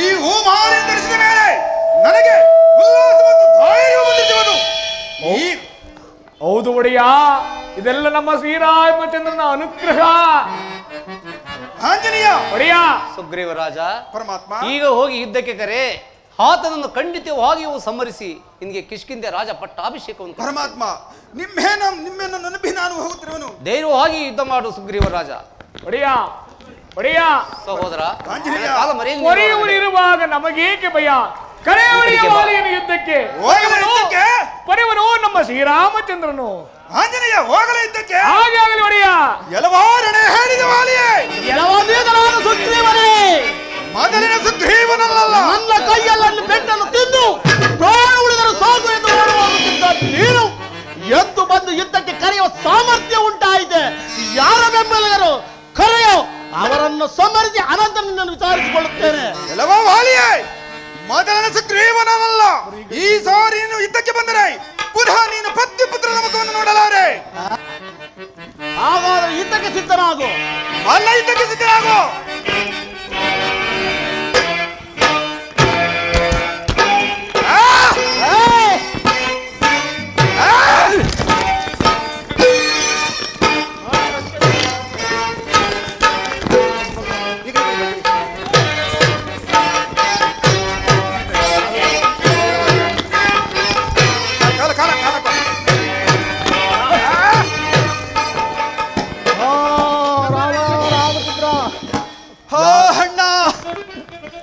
ಈ ಹೂಮಾಲೆ ಧರಿಸಿದ ಮೇಲೆ ನನಗೆ ಉಲ್ಲಾಸ ಮತ್ತು ಧೈರ್ಯ ಬಂದಿದ್ದವನು ಈ ಹೌದು ಒಡೆಯ. ಇದೆಲ್ಲ ನಮ್ಮ ಶ್ರೀರಾಮಚಂದ್ರನ ಅನುಗ್ರಹ. ಆಂಜನೇಯ. ಒಡೆಯ. ಸುಗ್ರೀವ ರಾಜ ಪರಮಾತ್ಮ. ಈಗ ಹೋಗಿ ಯುದ್ಧಕ್ಕೆ ಕರೆ. ಆತನನ್ನು ಖಂಡಿತವಾಗಿಯೂ ಸಮರಿಸಿ. ನಿಮಗೆ ಕಿಷ್ಕಿಂದೆ ರಾಜ ಪಟ್ಟಾಭಿಷೇಕವನ್ನು. ಪರಮಾತ್ಮ ನಿಮ್ಮೇನ ನಿಮ್ಮೆನ್ನು ನೆನಪಿ ನಾನು ಹೋಗುತ್ತಿರುವನು. ಧೈರ್ಯವಾಗಿ ಯುದ್ಧ ಮಾಡು ಸುಗ್ರೀವ ರಾಜ. ಒಡೆಯ ಒಡೆಯ. ಸಹೋದರ ಕಾಲ ನಮಗೇಕೆ ಭಯ? ಕರೆಯವರಿಗೆ. ವಾಲಿಯನ ಯುದ್ಧಕ್ಕೆ. ಪರೆವನು ನಮ್ಮ ಶ್ರೀರಾಮಚಂದ್ರನು. ಆಂಜನೇಯ ಹೋಗಲ ಯುದ್ಧಕ್ಕೆ. ಹಾಗೆ ಆಗಲಿ ಒಡೆಯ. ಎಲವಾರಣೆ ಹೇಳಿದ ವಾಲಿಯೇ. ಎಲವೋ ನೀತನಾದ ಸುಗ್ರೀವರೇ ಮೊದಲಿನ ಸುಗ್ರೀವನಲ್ಲ ನನ್ನ ಕೈಯಲ್ಲಿ ಬೆಟ್ಟನ್ನು ತಿಂದು ಪ್ರಾಣ ಉಳಿದರೂ ಸಾಕು ಎಂದು ಓಡುತ್ತಿದ್ದ ನೀನು ಎದ್ದು ಬಂದು ಯುದ್ಧಕ್ಕೆ ಕರೆಯುವ ಸಾಮರ್ಥ್ಯ ಉಂಟಾಯಿತೆ. ಯಾರ ಬೆಂಬಲಿಗರು? ಕರೆಯೋ ಅವರನ್ನು ಸಂಹರಿಸಿ ನಿನ್ನನ್ನು ವಿಚಾರಿಸಿಕೊಳ್ಳುತ್ತೇನೆ. ಎಲ್ಲವ ವಾಲಿಯೇ ಮೊದಲನ ಸುಗ್ರೀವನವಲ್ಲ ಈ ಸಾರಿ ನೀನು ಯುದ್ಧಕ್ಕೆ ಬಂದರೆ ಪುನಃ ನೀನು ಪತ್ನಿ ಪುತ್ರನ ಮುಖವನ್ನು ನೋಡಲಾರೆ. ಹಾಗಾದ್ರೆ ಇದ್ದಕ್ಕೆ ಸಿದ್ಧನಾಗು. ಅಲ್ಲ ಇದ್ದಕ್ಕೆ ಸಿದ್ಧರಾಗು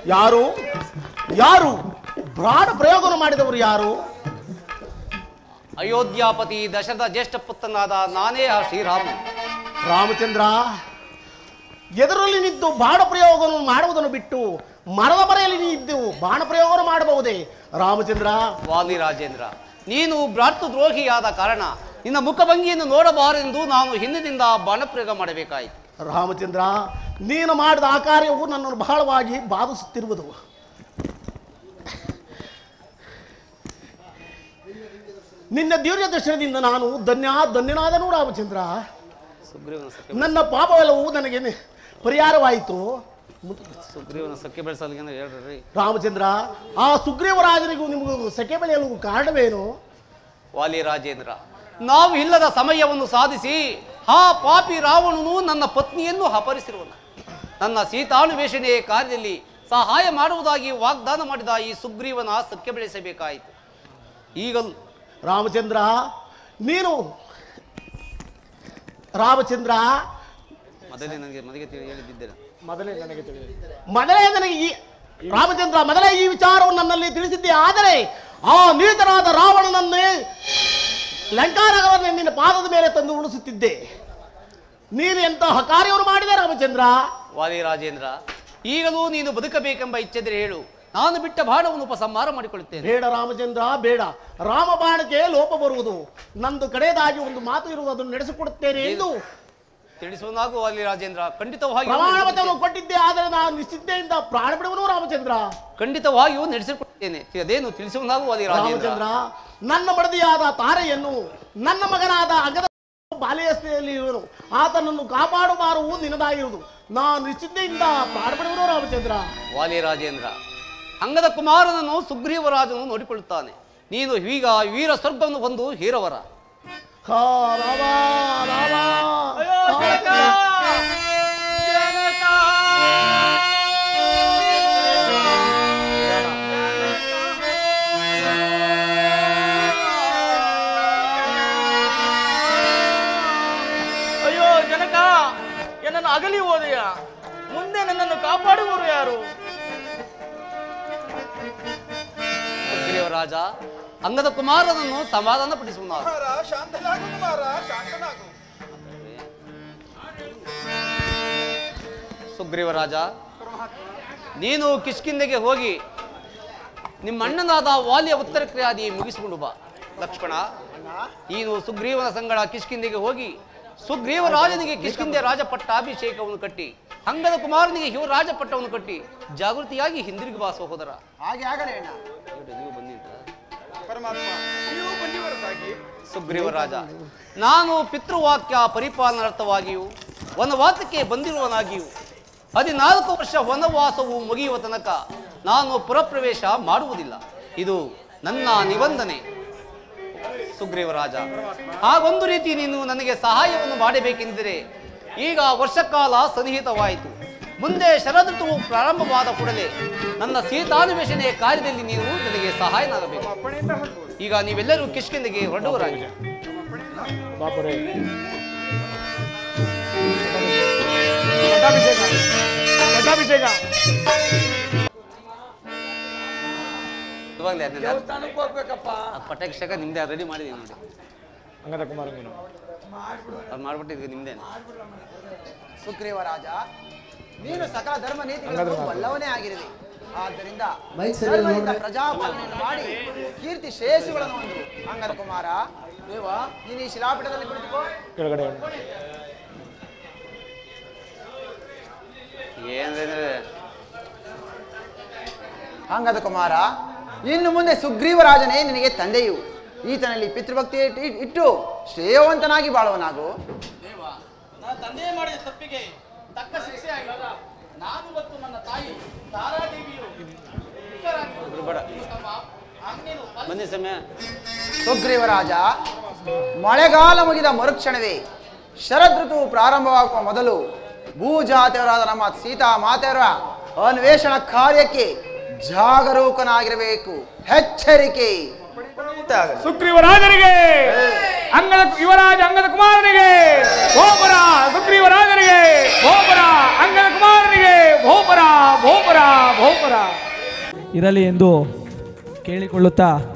ಯಾರು? ಯಾರು? ಪ್ರಾಣ ಪ್ರಯೋಗವನ್ನು ಮಾಡಿದವರು ಯಾರು? ಅಯೋಧ್ಯಾಪತಿ ದಶರಥ ಜ್ಯೇಷ್ಠ ಪುತ್ರನಾದ ನಾನೇ ಆ ಶ್ರೀರಾಮ ರಾಮಚಂದ್ರ ಎದುರಲ್ಲಿ ನಿಂತು ಬಾಣ ಪ್ರಯೋಗವನ್ನು ಮಾಡುವುದನ್ನು ಬಿಟ್ಟು ಮರದ ಮರೆಯಲ್ಲಿ ನಿಂತು ಬಾಣ ಪ್ರಯೋಗವನ್ನು ಮಾಡಬಹುದೇ? ರಾಮಚಂದ್ರ. ವಾಲಿ ರಾಜೇಂದ್ರ ನೀನು ಭ್ರಾತೃದ್ರೋಹಿಯಾದ ಕಾರಣ ನಿನ್ನ ಮುಖಭಂಗಿಯನ್ನು ನೋಡಬಾರೆಂದು ನಾನು ಹಿಂದಿನಿಂದ ಬಾಣಪ್ರಯೋಗ ಮಾಡಬೇಕಾಯಿತು. ರಾಮಚಂದ್ರ ನೀನು ಮಾಡಿದ ಆ ಕಾರ್ಯವು ನನ್ನನ್ನು ಬಹಳವಾಗಿ ಬಾಧಿಸುತ್ತಿರುವುದು ನಿನ್ನ ದಿವ್ಯ ದರ್ಶನದಿಂದ ನಾನು ಧನ್ಯ ಧನ್ಯನಾದನು ರಾಮಚಂದ್ರ. ನನ್ನ ಪಾಪವೆಲ್ಲವೂ ನನಗೆ ಪರಿಹಾರವಾಯಿತು. ಸುಗ್ರೀವನ ಹೇಳ್ರಿ. ರಾಮಚಂದ್ರ ಆ ಸುಗ್ರೀವರಾಜನಿಗೂ ನಿಮಗೂ ಸೆಕೆ ಬೆಳೆಯಲು ಕಾರಣವೇನು? ವಾಲಿ ರಾಜೇಂದ್ರ ನಾವು ಇಲ್ಲದ ಸಮಯವನ್ನು ಸಾಧಿಸಿ ಆ ಪಾಪಿ ರಾವಣನು ನನ್ನ ಪತ್ನಿಯನ್ನು ಅಪಹರಿಸಿರುವನು ನನ್ನ ಸೀತಾನುವೇಷಣೆಯ ಕಾರ್ಯದಲ್ಲಿ ಸಹಾಯ ಮಾಡುವುದಾಗಿ ವಾಗ್ದಾನ ಮಾಡಿದ ಈ ಸುಗ್ರೀವನ ಸಖ್ಯ ಬೆಳೆಸಬೇಕಾಯಿತು. ಈಗಲೂ ರಾಮಚಂದ್ರ ನೀನು ರಾಮಚಂದ್ರ ಮೊದಲೇ ನನಗೆ ಮನೆಗೆ ಮೊದಲೇ ನನಗೆ ಮೊದಲೇ ನನಗೆ ಈ ರಾಮಚಂದ್ರ ಮೊದಲೇ ಈ ವಿಚಾರವನ್ನು ನನ್ನಲ್ಲಿ ತಿಳಿಸಿದ್ದೆ ಆದರೆ ಆ ನೀತನಾದ ರಾವಣನನ್ನೇ ಲಂಕಾನಗರವನ್ನು ನಿನ್ನ ಪಾದದ ಮೇಲೆ ತಂದು ಉಣಿಸುತ್ತಿದ್ದೆ. ನೀನು ಎಂತಹ ಕಾರ್ಯವನ್ನು ಮಾಡಿದೆ ರಾಮಚಂದ್ರ? ವಾದಿ ರಾಜೇಂದ್ರ ಈಗಲೂ ನೀನು ಬದುಕಬೇಕೆಂಬ ಇಚ್ಛೆದ್ರೆ ಹೇಳು. ನಾನು ಬಿಟ್ಟ ಬಾಣವನ್ನು ಉಪಸಂಹಾರ ಮಾಡಿಕೊಳ್ಳುತ್ತೇನೆ. ಬೇಡ ರಾಮಚಂದ್ರ ಬೇಡ. ರಾಮ ಬಾಣಕ್ಕೆ ಲೋಪ ಬರುವುದು. ನಂದು ಕಡೆಯದಾಗಿ ಒಂದು ಮಾತು ಇರುವುದು ಅದನ್ನು ನಡೆಸಿಕೊಡುತ್ತೇನೆ ಎಂದು ತಿಳಿಸುವನಾಗು ವಾಲಿ ರಾಜೇಂದ್ರ. ಖಂಡಿತವಾಗಿ ಪ್ರಮಾಣ ಪತ್ರವನ್ನು ಕೊಟ್ಟಿದ್ದೆ ಆದರೆ ನಾನು ನಿಶ್ಚಿತೆಯಿಂದ ಪ್ರಾಣ ಬಿಡುವನು ರಾಮಚಂದ್ರ. ಖಂಡಿತವಾಗಿಯೂ ನಡೆಸಿಕೊಡುತ್ತೇನೆ ಅದೇನು ತಿಳಿಸುವನಾಗೂ ವಾಲಿ ರಾಜೇಂದ್ರ. ರಾಮಚಂದ್ರ ನನ್ನ ಮಡದಿಯಾದ ತಾರೆಯನ್ನು ನನ್ನ ಮಗನಾದ ಅಗದ ಬಾಲ್ಯಸ್ಥೆಯಲ್ಲಿ ಇವರು ಆತನನ್ನು ಕಾಪಾಡುವಾರವು ನಿನದಾಗಿರುವುದು. ನಾನು ನಿಶ್ಚಿತೆಯಿಂದ ಪ್ರಾಣ ಬಿಡುವನು ರಾಮಚಂದ್ರ. ವಾಲಿ ರಾಜೇಂದ್ರ ಅಂಗದ ಕುಮಾರನನ್ನು ಸುಗ್ರೀವರಾಜನು ನೋಡಿಕೊಳ್ಳುತ್ತಾನೆ. ನೀನು ಈಗ ವೀರ ಸ್ವರ್ಗವನ್ನು ಬಂದು ಹೀರವರ. ಹಾ ರಾಮ ರಾಮ. ಅಯ್ಯೋ ಜನಕ ನನ್ನನ್ನು ಅಗಲಿ ಹೋದೆಯ? ಮುಂದೆ ನನ್ನನ್ನು ಕಾಪಾಡುವವರು ಯಾರು? ರಾಜ ಅಂಗದ ಕುಮಾರನನ್ನು ಸಮಾಧಾನ ಪಡಿಸುವ ಶಾಂತನಾಗು ಕುಮಾರ ಶಾಂತನಾಗು. ಸುಗ್ರೀವರಾಜ ನೀನು ಕಿಷ್ಕಿಂದೆಗೆ ಹೋಗಿ ನಿಮ್ಮ ಅಣ್ಣನಾದ ವಾಲಿಯ ಉತ್ತರ ಕ್ರಿಯಾದಿ ಮುಗಿಸಿಕೊಂಡು ಬಾ ಲಕ್ಷ್ಮಣ. ನೀನು ಸುಗ್ರೀವನ ಸಂಗಡ ಕಿಷ್ಕಿಂದೆಗೆ ಹೋಗಿ ಸುಗ್ರೀವ ರಾಜನಿಗೆ ಕಿಷ್ಕಿಂದೆ ರಾಜಪಟ್ಟಾಭಿಷೇಕವನ್ನು ಕಟ್ಟಿ ಅಂಗದ ಕುಮಾರನಿಗೆ ಇವರು ರಾಜಪಟ್ಟವನ್ನು ಕಟ್ಟಿ ಜಾಗೃತಿಯಾಗಿ ಹಿಂದಿರುಗಿ ಬಾ ಸಹೋದರ. ಹಾಗೆ ಆಗಲೇ ನೀವು ಬನ್ನಿ ಹೊರತಾಗಿ. ಸುಗ್ರೀವರಾಜ ನಾನು ಪಿತೃವಾಕ್ಯ ಪರಿಪಾಲನಾರ್ಥವಾಗಿಯೂ ವನವಾಸಕ್ಕೆ ಬಂದಿರುವನಾಗಿಯೂ ಹದಿನಾಲ್ಕು ವರ್ಷ ವನವಾಸವು ಮುಗಿಯುವ ತನಕ ನಾನು ಪುರಪ್ರವೇಶ ಮಾಡುವುದಿಲ್ಲ. ಇದು ನನ್ನ ನಿಬಂಧನೆ. ಸುಗ್ರೀವರಾಜ ಹಾಗೊಂದು ರೀತಿ ನೀನು ನನಗೆ ಸಹಾಯವನ್ನು ಮಾಡಬೇಕೆಂದರೆ ಈಗ ವರ್ಷಕಾಲ ಸನ್ನಿಹಿತವಾಯಿತು ಮುಂದೆ ಶರದೃತುವು ಪ್ರಾರಂಭವಾದ ಕೂಡಲೇ ನನ್ನ ಸೀತಾನ್ವೇಷಣೆಯ ಕಾರ್ಯದಲ್ಲಿ ನೀನು ನನಗೆ ಸಹಾಯನಾಗಬೇಕು. ಈಗ ನೀವೆಲ್ಲರೂ ಕಿಷ್ಕಿಂದಿಗೆ ಹೊರಡುವರಾಗಿ. ಬಾಪುರೇ. ಪಟ್ಟಾಭಿಷೇಕ ದೇವಸ್ಥಾನಕ್ಕೆ ಹೋಗ್ಬೇಕಪ್ಪ. ಪಟಾಭಿಷೇಕ ನಿಮ್ದೇ ರೆಡಿ ಮಾಡಿದೀನಿ ನೋಡಿ. ಅಂಗದ ಕುಮಾರಂಗನು. ಅವ್ರು ಮಾಡ್ಬಿಟ್ಟಿದ್ವಿ ನಿಮ್ದೇನೆ. ಸುಗ್ರೀವ ರಾಜ ನೀನು ಸಕಲ ಧರ್ಮ ನೀತಿಗಳನ್ನು. ಬಲ್ಲವನೇ ಆಗಿರುವೆ. ಆದ್ದರಿಂದ ಧರ್ಮದಿಂದ ಪ್ರಜಾಪಾಲನೆಯನ್ನು ಮಾಡಿ ಕೀರ್ತಿ ಶ್ರೇಯಸ್ಸುಗಳನ್ನು ಹೊಂದು ಅಂಗದ ಕುಮಾರ ನೀನು ಈ ಶಿಲಾಪೀಠದಲ್ಲಿ ಕುಳಿತುಕೋ. ಕೆಳಗಡೆ. ಏನಿದೆ ಹಂಗದ ಕುಮಾರ ಇನ್ನು ಮುಂದೆ ಸುಗ್ರೀವರಾಜನೇ ನಿನಗೆ ತಂದೆಯು. ಈತನಲ್ಲಿ ಪಿತೃಭಕ್ತಿ ಇಟ್ಟು ಶ್ರೇಯವಂತನಾಗಿ ಬಾಳುವನಾಗು. ನಾವು ತಂದೆ ಮಾಡಿದ ತಪ್ಪಿಗೆ ತಕ್ಕ ಶಿಕ್ಷೆ ಆಗಿಲ್ಲ ನಾನು ಮತ್ತು ನನ್ನ ತಾಯಿ ತಾರಾದೇವಿಯು ಬನ್ನಿ ಸಮಯ ಸುಗ್ರೀವರಾಜ ಮಳೆಗಾಲ ಮುಗಿದ ಮರುಕ್ಷಣವೇ ಶರದ್ ಋತು ಪ್ರಾರಂಭವಾಗುವ ಮೊದಲು ಭೂಜಾತಿಯವರಾದ ನಮ್ಮ ಸೀತಾ ಮಾತೆಯವರ ಅನ್ವೇಷಣ ಕಾರ್ಯಕ್ಕೆ ಜಾಗರೂಕನಾಗಿರಬೇಕು. ಎಚ್ಚರಿಕೆ. ಸುಗ್ರೀವರಾಜನಿಗೆ. ಅಂಗದ ಯುವರಾಜ ಅಂಗದ ಕುಮಾರನಿಗೆ ಭೋಪರ ಸುಗ್ರೀವರಾಜನಿಗೆ. ಭೋಪರ ಅಂಗದ ಕುಮಾರನಿಗೆ ಭೋಪರ ಭೋಪರ ಭೋಪರ ಇರಲಿ ಎಂದು ಕೇಳಿಕೊಳ್ಳುತ್ತಾ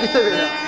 你随便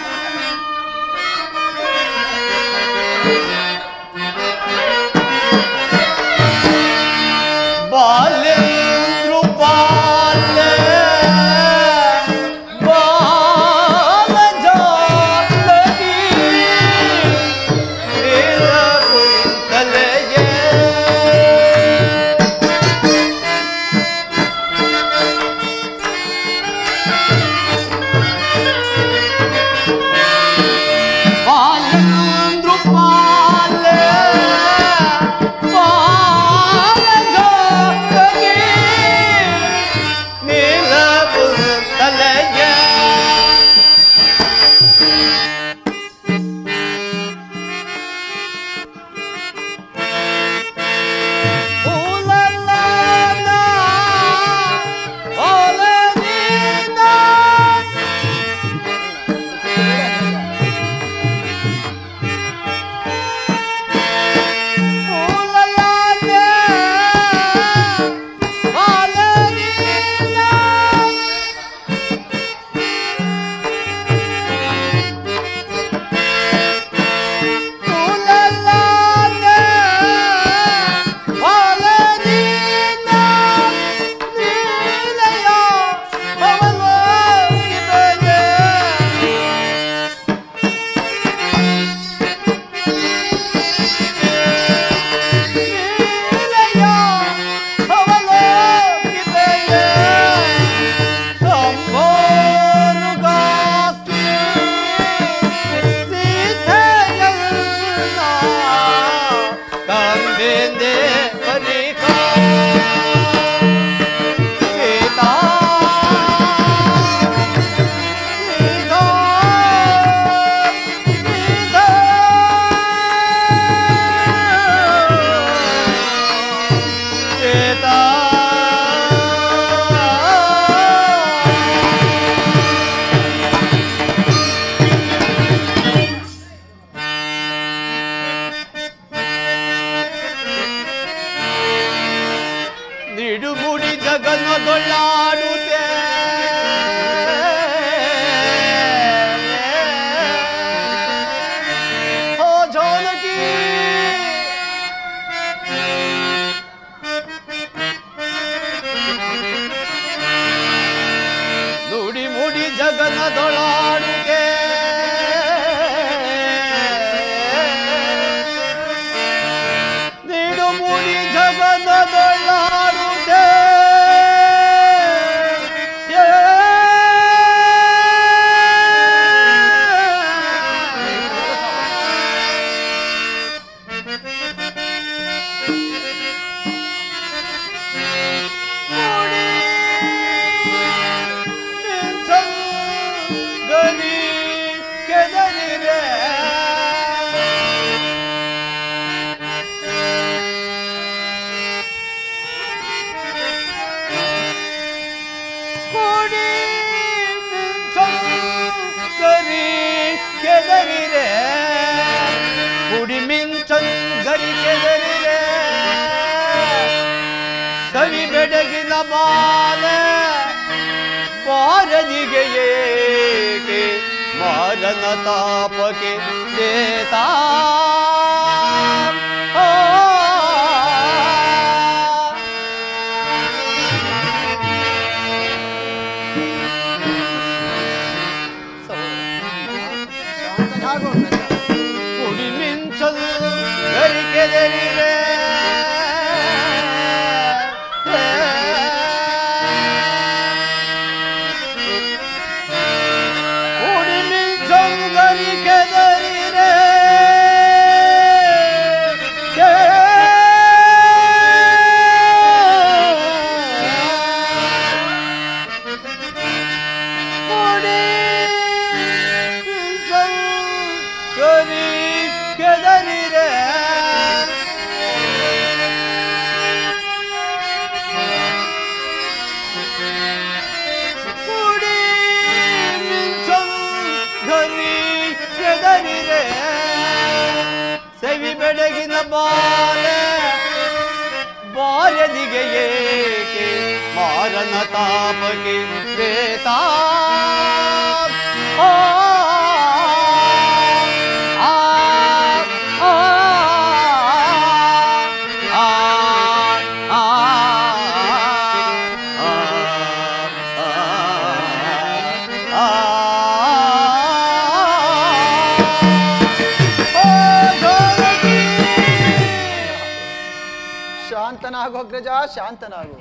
ಶಾಂತನಾಗು ಅಗ್ರಜ ಶಾಂತನಾಗು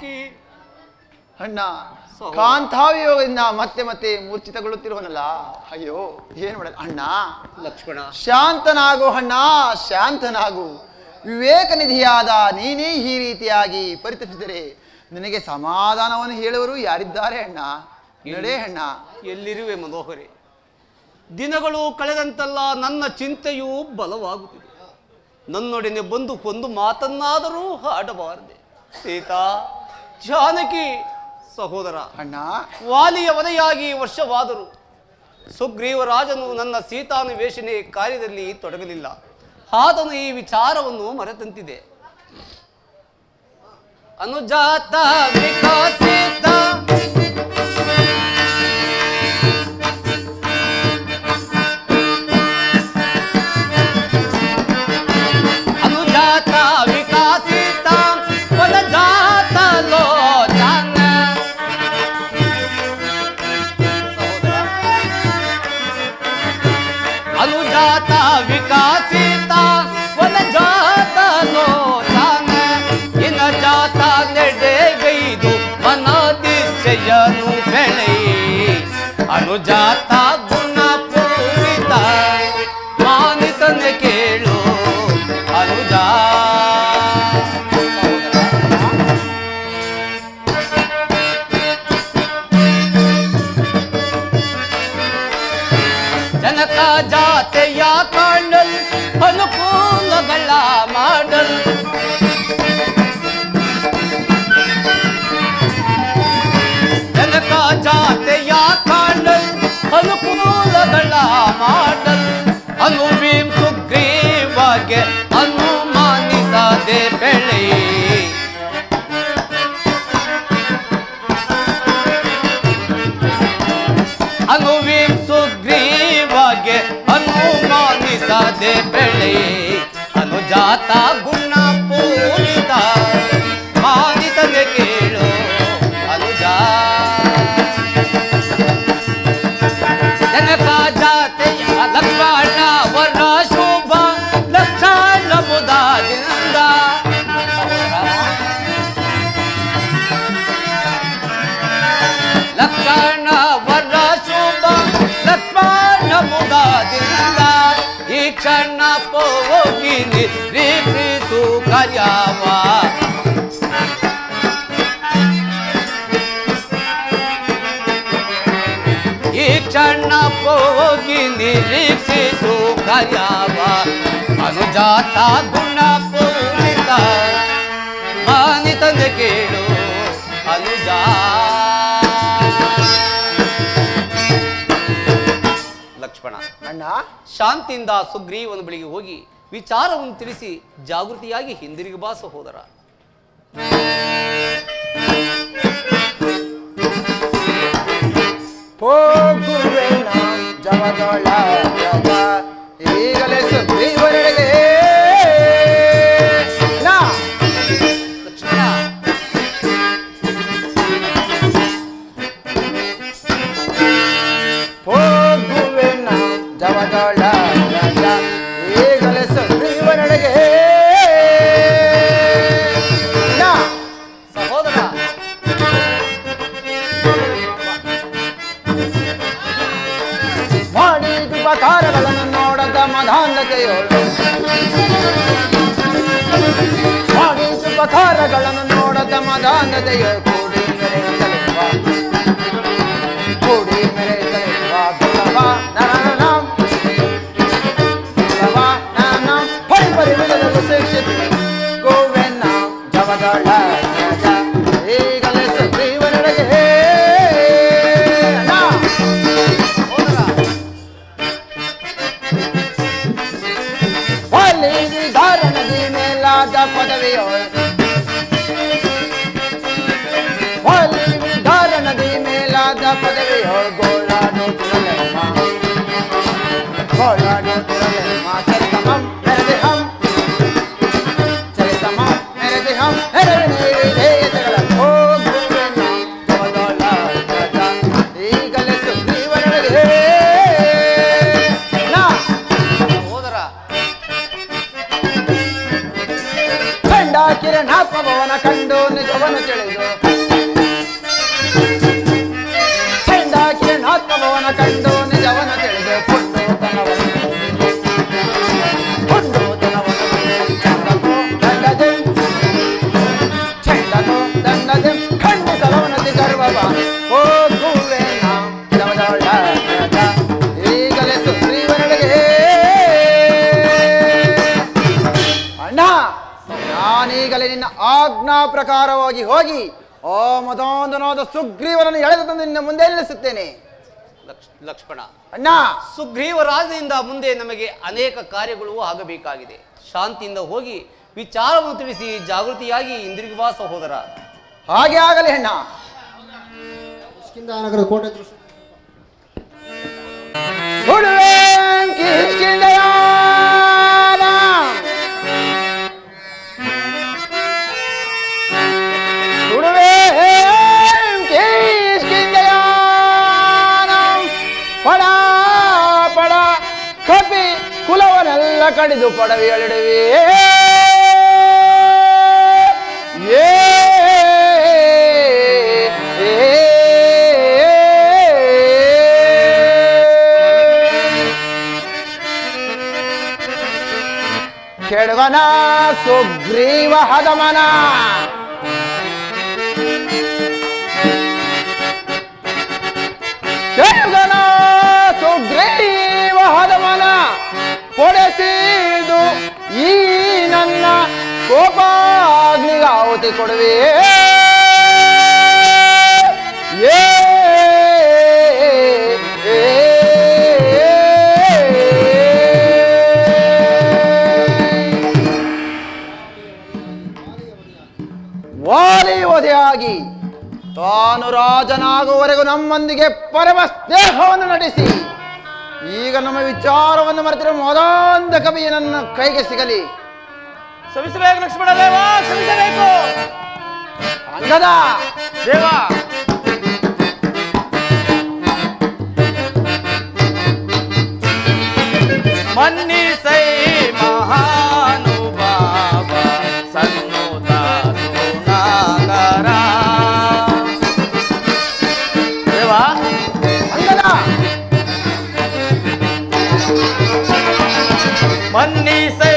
ಜಾನಕಿ ಅಣ್ಣ ಕಾಂತಾವಿಯೋಗದಿಂದ ಮತ್ತೆ ಮತ್ತೆ ಮೂರ್ಛಿತಗೊಳ್ಳುತ್ತಿರುವನಲ್ಲ? ಅಯ್ಯೋ ಏನ್ ಮಾಡಲ್ಲ ಅಣ್ಣ. ಲಕ್ಷ್ಮಣ. ಶಾಂತನಾಗು ಅಣ್ಣ ಶಾಂತನಾಗು. ವಿವೇಕ ನಿಧಿಯಾದ ನೀನೇ ಈ ರೀತಿಯಾಗಿ ಪರಿತಪಿಸಿದರೆ ನಿನಗೆ ಸಮಾಧಾನವನ್ನು ಹೇಳುವರು ಯಾರಿದ್ದಾರೆ ಅಣ್ಣ? ನಡೆ ಅಣ್ಣ. ಎಲ್ಲಿರುವೆ ಮನೋಹರಿ? ದಿನಗಳು ಕಳೆದಂತೆಲ್ಲ ನನ್ನ ಚಿಂತೆಯೂ ಬಲವಾಗುತ್ತಿದೆ. ನನ್ನೊಡನೆ ಬಂದು ಒಂದು ಮಾತನ್ನಾದರೂ ಹಾಡಬಾರದೆ. ಸೀತಾ ಜಾನಕಿ ಸಹೋದರ ಅಣ್ಣ. ವಾಲಿಯ ವನೆಯಾಗಿ ವರ್ಷವಾದರು ಸುಗ್ರೀವ ರಾಜನು ನನ್ನ ಸೀತಾನುವೇಶನೆ ಕಾರ್ಯದಲ್ಲಿ ತೊಡಗಲಿಲ್ಲ. ಆತನು ಈ ವಿಚಾರವನ್ನು ಮರೆತಂತಿದೆ. ಅನುಜಾತ ವಿಕಾಸಿತ ಅನುಜಾತ ಅನುಮಾನಿಸದೆ ಬೆಳೆ ಅನುಜಾತ ಗುಣ ಹೋಗಿ ನಿರೀಕ್ಷಿಸು ಕಯಾವ ಅನುಜಾತ ಗುಣ ಪೂರಿತ ಮಾನಿ ತಂದೆ ಕೇಳು ಅನುಜ. ಲಕ್ಷ್ಮಣ. ಅಣ್ಣ. ಶಾಂತಿಯಿಂದ ಸುಗ್ರೀವನ ಬಳಿಗೆ ಹೋಗಿ ವಿಚಾರವನ್ನು ತಿಳಿಸಿ ಜಾಗೃತಿಯಾಗಿ ಹಿಂದಿರುಗಿ ಬಾಸ ಹೋದರ. ಹೋಗು ಜವದೊಳ ರಜ ಈಗಲೇ ಸುಗ್ರೀವರೆಡೆಗೆ ನಾ ಮಧಾಂಧತೆಯೋಳು ಮಾಡಿದ ನೋಡ ನೋಡದ ಕೂಡಿ ಕಂಡ ಕಿರಣಾತ್ಮಭವನ ಕಂಡು ನಿಜವನ್ನು ತಿಳಿದು ನಾನೀಗಲೇ ನಿನ್ನ ಆಜ್ಞಾ ಪ್ರಕಾರವಾಗಿ ಹೋಗಿ ಓ ಮದೋಂದನಾದ ಸುಗ್ರೀವನನ್ನು ಎಳೆದು ತಂದು ನಿನ್ನ ಮುಂದೆ ನಿಲ್ಲಿಸುತ್ತೇನೆ. ಲಕ್ಷ್ಮಣ ಅಣ್ಣ! ಸುಗ್ರೀವ ರಾಜದಿಂದ ಮುಂದೆ ನಮಗೆ ಅನೇಕ ಕಾರ್ಯಗಳು ಆಗಬೇಕಾಗಿದೆ. ಶಾಂತಿಯಿಂದ ಹೋಗಿ ವಿಚಾರವನ್ನು ತಿಳಿಸಿ ಜಾಗೃತಿಯಾಗಿ ಹಿಂದಿರುಗಿ ಬಾ ಸಹೋದರ. ಹಾಗೆ ಆಗಲಿ ಅಣ್ಣ! ಕೋಟೆ ಕೋಟೆ ಕಡಿದು ಪಡವಿಯಳಿಡುವೆ ಏ. ಕೆಡವನ ಸುಗ್ರೀವ ಹದಮನ. ಕೋಪಾಗ್ನಿಗಾಹುತಿ ಕೊಡುವೆ. ಏ ವಾಲಿ ಒದೆಯಾಗಿ ತಾನು ರಾಜನಾಗುವವರೆಗೂ ನಮ್ಮೊಂದಿಗೆ ಪರಮ ಸ್ನೇಹವನ್ನು ನಡೆಸಿ. ಈಗ ನಮ್ಮ ವಿಚಾರವನ್ನು ಮರೆತಿರುವ ಮದಾಂಧ ಕವಿ ನನ್ನ ಕೈಗೆ ಸಿಗಲಿ. ಶ್ರಮಿಸಬೇಕು ಲಕ್ಷ್ಮಣ ದೇವ ಶ್ರಮಿಸಬೇಕು ಅಂಗದ ದೇವ. ಮನ್ನಿಸೈ ಮಹಾನುಭಾವ ಸನ್ನುತ ಮನ್ನಿಸೈ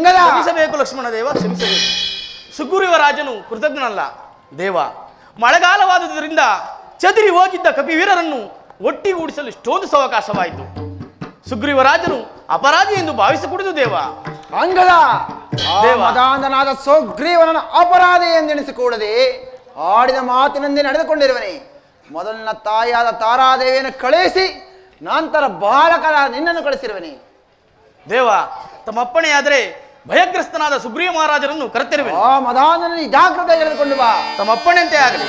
ಹಂಗಲ್ಲ. ಕ್ಷಮಿಸಬೇಕು ಲಕ್ಷ್ಮಣ ದೇವ ಕ್ಷಮಿಸಬೇಕು. ಸುಗ್ರೀವ ರಾಜನು ಕೃತಜ್ಞನಲ್ಲ. ದೇವ ಮಳೆಗಾಲವಾದುದರಿಂದ ಚದುರಿ ಹೋಗಿದ್ದ ಕಪಿವೀರರನ್ನು ಒಟ್ಟಿಗೂಡಿಸಲು ಇಷ್ಟೊಂದು ಸಾವಕಾಶವಾಯಿತು. ಸುಗ್ರೀವ ರಾಜನು ಅಪರಾಧಿ ಎಂದು ಭಾವಿಸಿಕೊಡಿದು ದೇವ. ಹಂಗದ ದೇವದಾಂಧನಾದ ಸುಗ್ರೀವನನ್ನು ಅಪರಾಧಿ ಎಂದೆಣಿಸಿಕೊಳ್ಳದೆ ಆಡಿದ ಮಾತಿನಂದೇ ನಡೆದುಕೊಂಡಿರುವನೆ. ಮೊದಲಿನ ತಾಯಾದ ತಾರಾದೇವಿಯನ್ನು ಕಳುಹಿಸಿ ನಂತರ ಬಾಲಕರ ನಿನ್ನನ್ನು ಕಳಿಸಿರುವನೆ. ದೇವ ತಮ್ಮಪ್ಪಣೆಯಾದರೆ ಭಯಗ್ರಸ್ತನಾದ ಸುಗ್ರೀವ ಮಹಾರಾಜರನ್ನು ಕರೆತಿರುವೆ ಆ ಜಾಗ್ರತೆ ಎಳೆದುಕೊಂಡು ಬಾ. ತಮ್ಮ ಅಪ್ಪಣೆಯಂತೆ ಆಗಲಿ.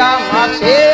da maxi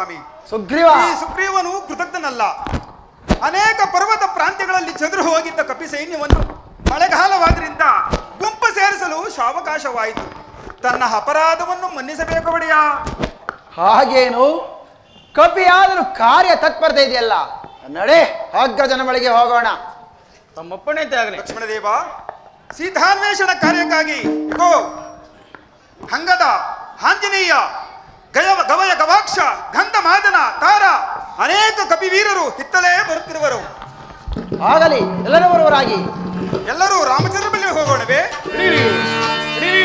ಸ್ವಾಮಿ. ಸುಗ್ರೀವ. ಈ ಸುಗ್ರೀವನು ಕೃತಜ್ಞನಲ್ಲ. ಅನೇಕ ಪರ್ವತ ಪ್ರಾಂತ್ಯಗಳಲ್ಲಿ ಚದುರು ಹೋಗಿದ್ದ ಕಪಿ ಸೈನ್ಯವನ್ನು ಮಳೆಗಾಲವಾದ್ರಿಂದ ಗುಂಪು ಸೇರಿಸಲು ಶಾವಕಾಶವಾಯಿತು ತನ್ನ ಅಪರಾಧವನ್ನು ಮನ್ನಿಸಬೇಕು ಬಡಿಯ ಹಾಗೇನು? ಕಪಿಯಾದರೂ ಕಾರ್ಯ ತತ್ಪರತೆ ಇದೆಯಲ್ಲ. ನಡೆ ಅಗ್ರಜನ ಬಳಿಗೆ ಹೋಗೋಣ. ತಮ್ಮಪ್ಪಣೆ ಆಗಲಿ. ಲಕ್ಷ್ಮಣ ದೇವ ಸೀತಾನ್ವೇಷಣ ಕಾರ್ಯಕ್ಕಾಗಿ ಹಂಗದ ಆಂಜನೇಯ. ಗಯವ ಗವಯ ಗವಾಕ್ಷ ಗಂಧ ಮಾದನ ತಾರ ಅನೇಕ ಕಪಿವೀರರು ಹಿತ್ತಲೇ ಬರುತ್ತಿರುವರು. ಆಗಲಿ ಎಲ್ಲರೂ ಬರುವರಾಗಿ. ಎಲ್ಲರೂ ರಾಮಚಂದ್ರ ಬಳಿ ಹೋಗೋಣವೇ? ಹಿಡೀರಿ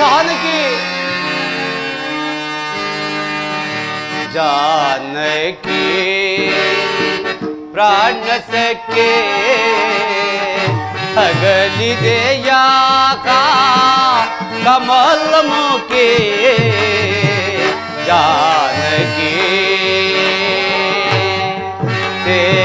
जानकी जानकी प्राण सके। अगली दे का कमल मुके जानकी सीता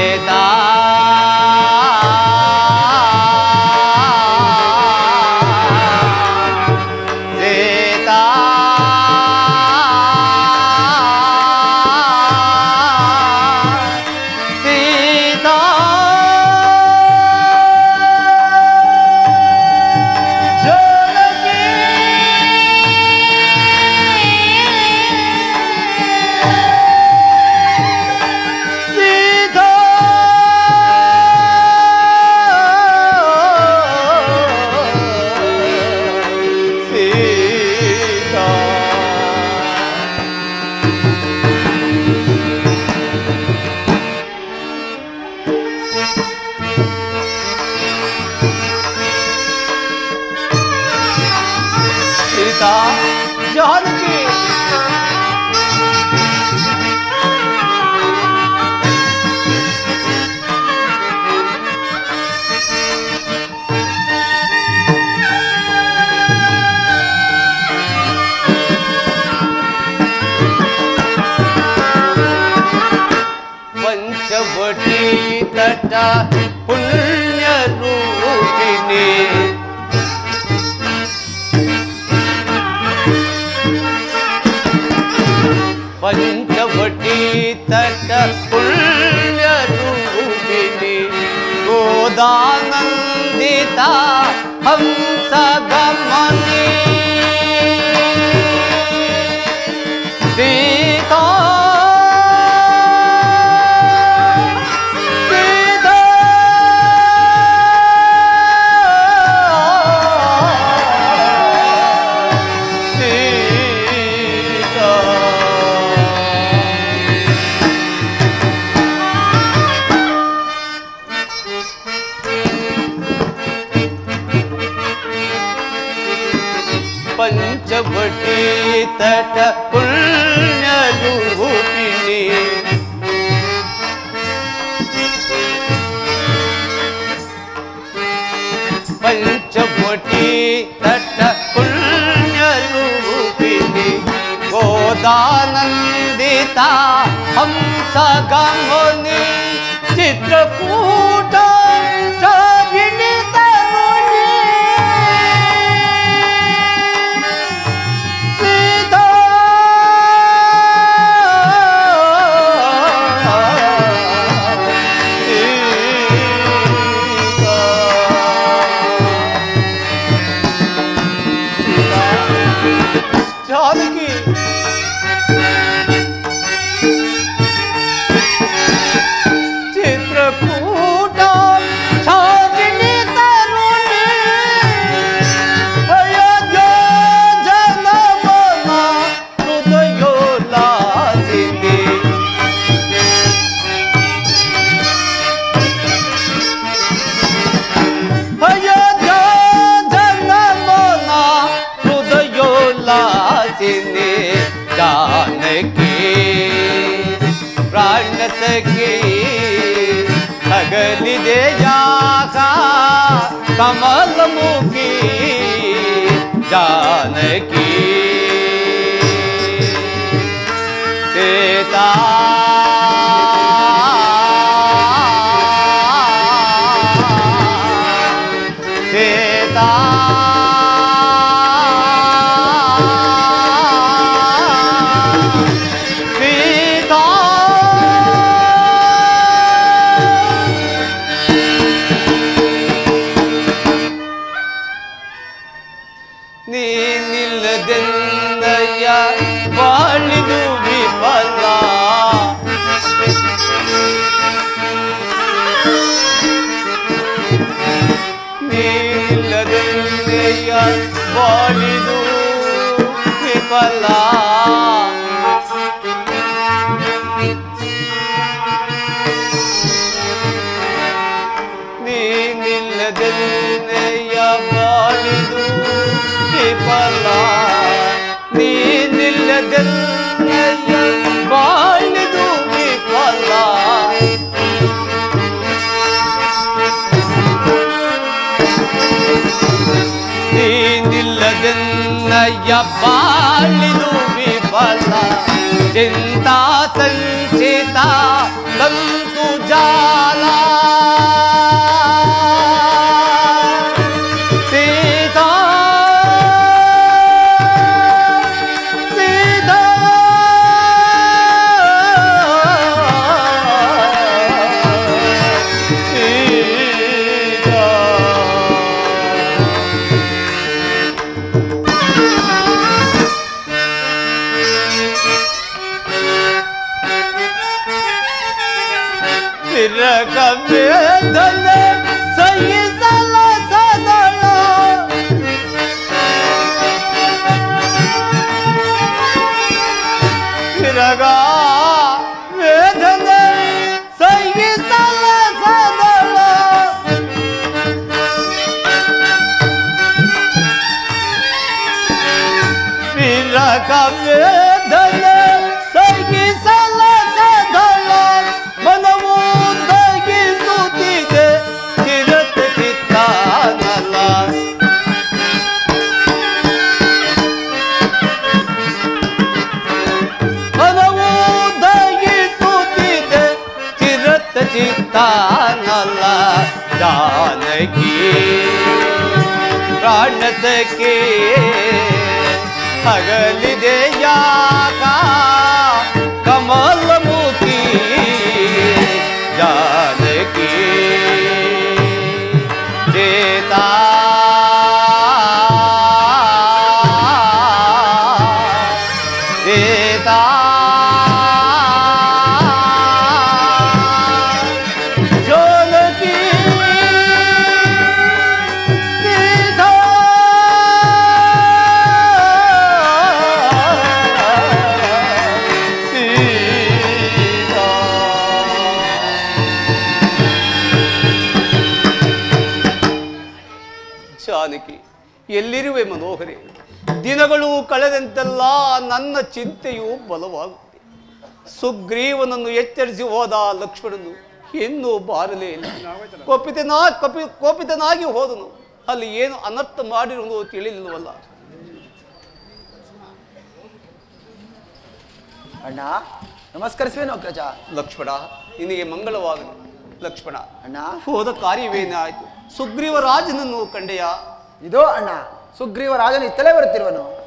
हम सा गांगो कमल मुखी जानकी। सीता पालिदुपि फला चिन्ता सञ्चिता तन्तु जाला के ಹಗಲಿದೆ या ನನ್ನ ಚಿಂತೆಯು ಬಲವಾಗುತ್ತದೆ. ಸುಗ್ರೀವನನ್ನು ಎಚ್ಚರಿಸಿ ಹೋದ ಲಕ್ಷ್ಮಣನು ಇನ್ನೂ ಬಾರಲೇ ಇಲ್ಲ. ಕೋಪಿತನಾ ಕಪಿ ಕೋಪಿತನಾಗಿ ಹೋದನು. ಅಲ್ಲಿ ಏನು ಅನರ್ಥ ಮಾಡಿರುವುದು ತಿಳಿಲಿಲ್ಲವಲ್ಲ? ಅಣ್ಣ ನಮಸ್ಕರಿಸುವೇನು ಅಗ್ರಜ ಲಕ್ಷ್ಮಣ ನಿನಗೆ ಮಂಗಳವಾಗಲಿ. ಲಕ್ಷ್ಮಣ ಅಣ್ಣ. ಹೋದ ಕಾರ್ಯವೇನಾಯಿತು? ಸುಗ್ರೀವ ರಾಜನನ್ನು ಕಂಡೆಯ? ಇದೋ ಅಣ್ಣ ಸುಗ್ರೀವ ರಾಜನ ಇತ್ತಲೇ ಬರುತ್ತಿರುವನು.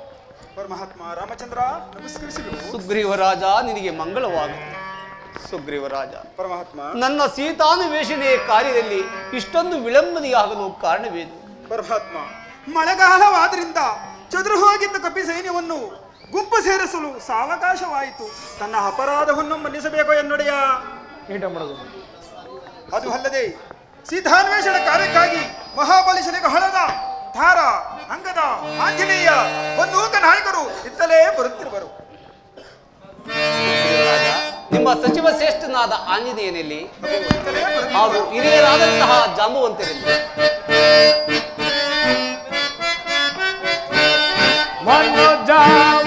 ಪರಮಾತ್ಮ ರಾಮಚಂದ್ರ ನಮಸ್ಕರಿಸಿದರು. ಸುಗ್ರೀವ ರಾಜ ನಿನಗೆ ಮಂಗಳವಾಗಲಿ. ಸುಗ್ರೀವ ರಾಜ ಪರಮಾತ್ಮ ನನ್ನ ಸೀತಾನ್ವೇಷಣೆ ಕಾರ್ಯದಲ್ಲಿ ಇಷ್ಟೊಂದು ವಿಳಂಬನೆಯಾಗಲು ಕಾರಣವೇನು? ಪರಮಾತ್ಮ ಮಳೆಗಾಲವಾದ್ರಿಂದ ಚದುರು ಹೋಗಿದ್ದ ಕಪಿ ಸೈನ್ಯವನ್ನು ಗುಂಪು ಸೇರಿಸಲು ಸಾವಕಾಶವಾಯಿತು. ತನ್ನ ಅಪರಾಧವನ್ನು ಮನ್ನಿಸಬೇಕು ಎನ್ನೊಡೆಯ. ಅದು ಅಲ್ಲದೆ ಸೀತಾನ್ವೇಷಣ ಕಾರ್ಯಕ್ಕಾಗಿ ಮಹಾಬಲಿಶನಿಗೆ ಹೊಳದ ತಾರ ಅಂಗದ ಆಂಜನೇಯ ಒಂದೂಕ ನಾಯಕರು ಇತ್ತಲೇ ಬರುತ್ತಿರುವರು. ನಿಮ್ಮ ಸಚಿವ ಶ್ರೇಷ್ಠನಾದ ಆಂಜನೇಯನಲ್ಲಿ ಹಾಗೂ ಹಿರಿಯರಾದಂತಹ ಜಾಂಬುವಂತರಲ್ಲಿ. ಮನೋಜಾವತಾರ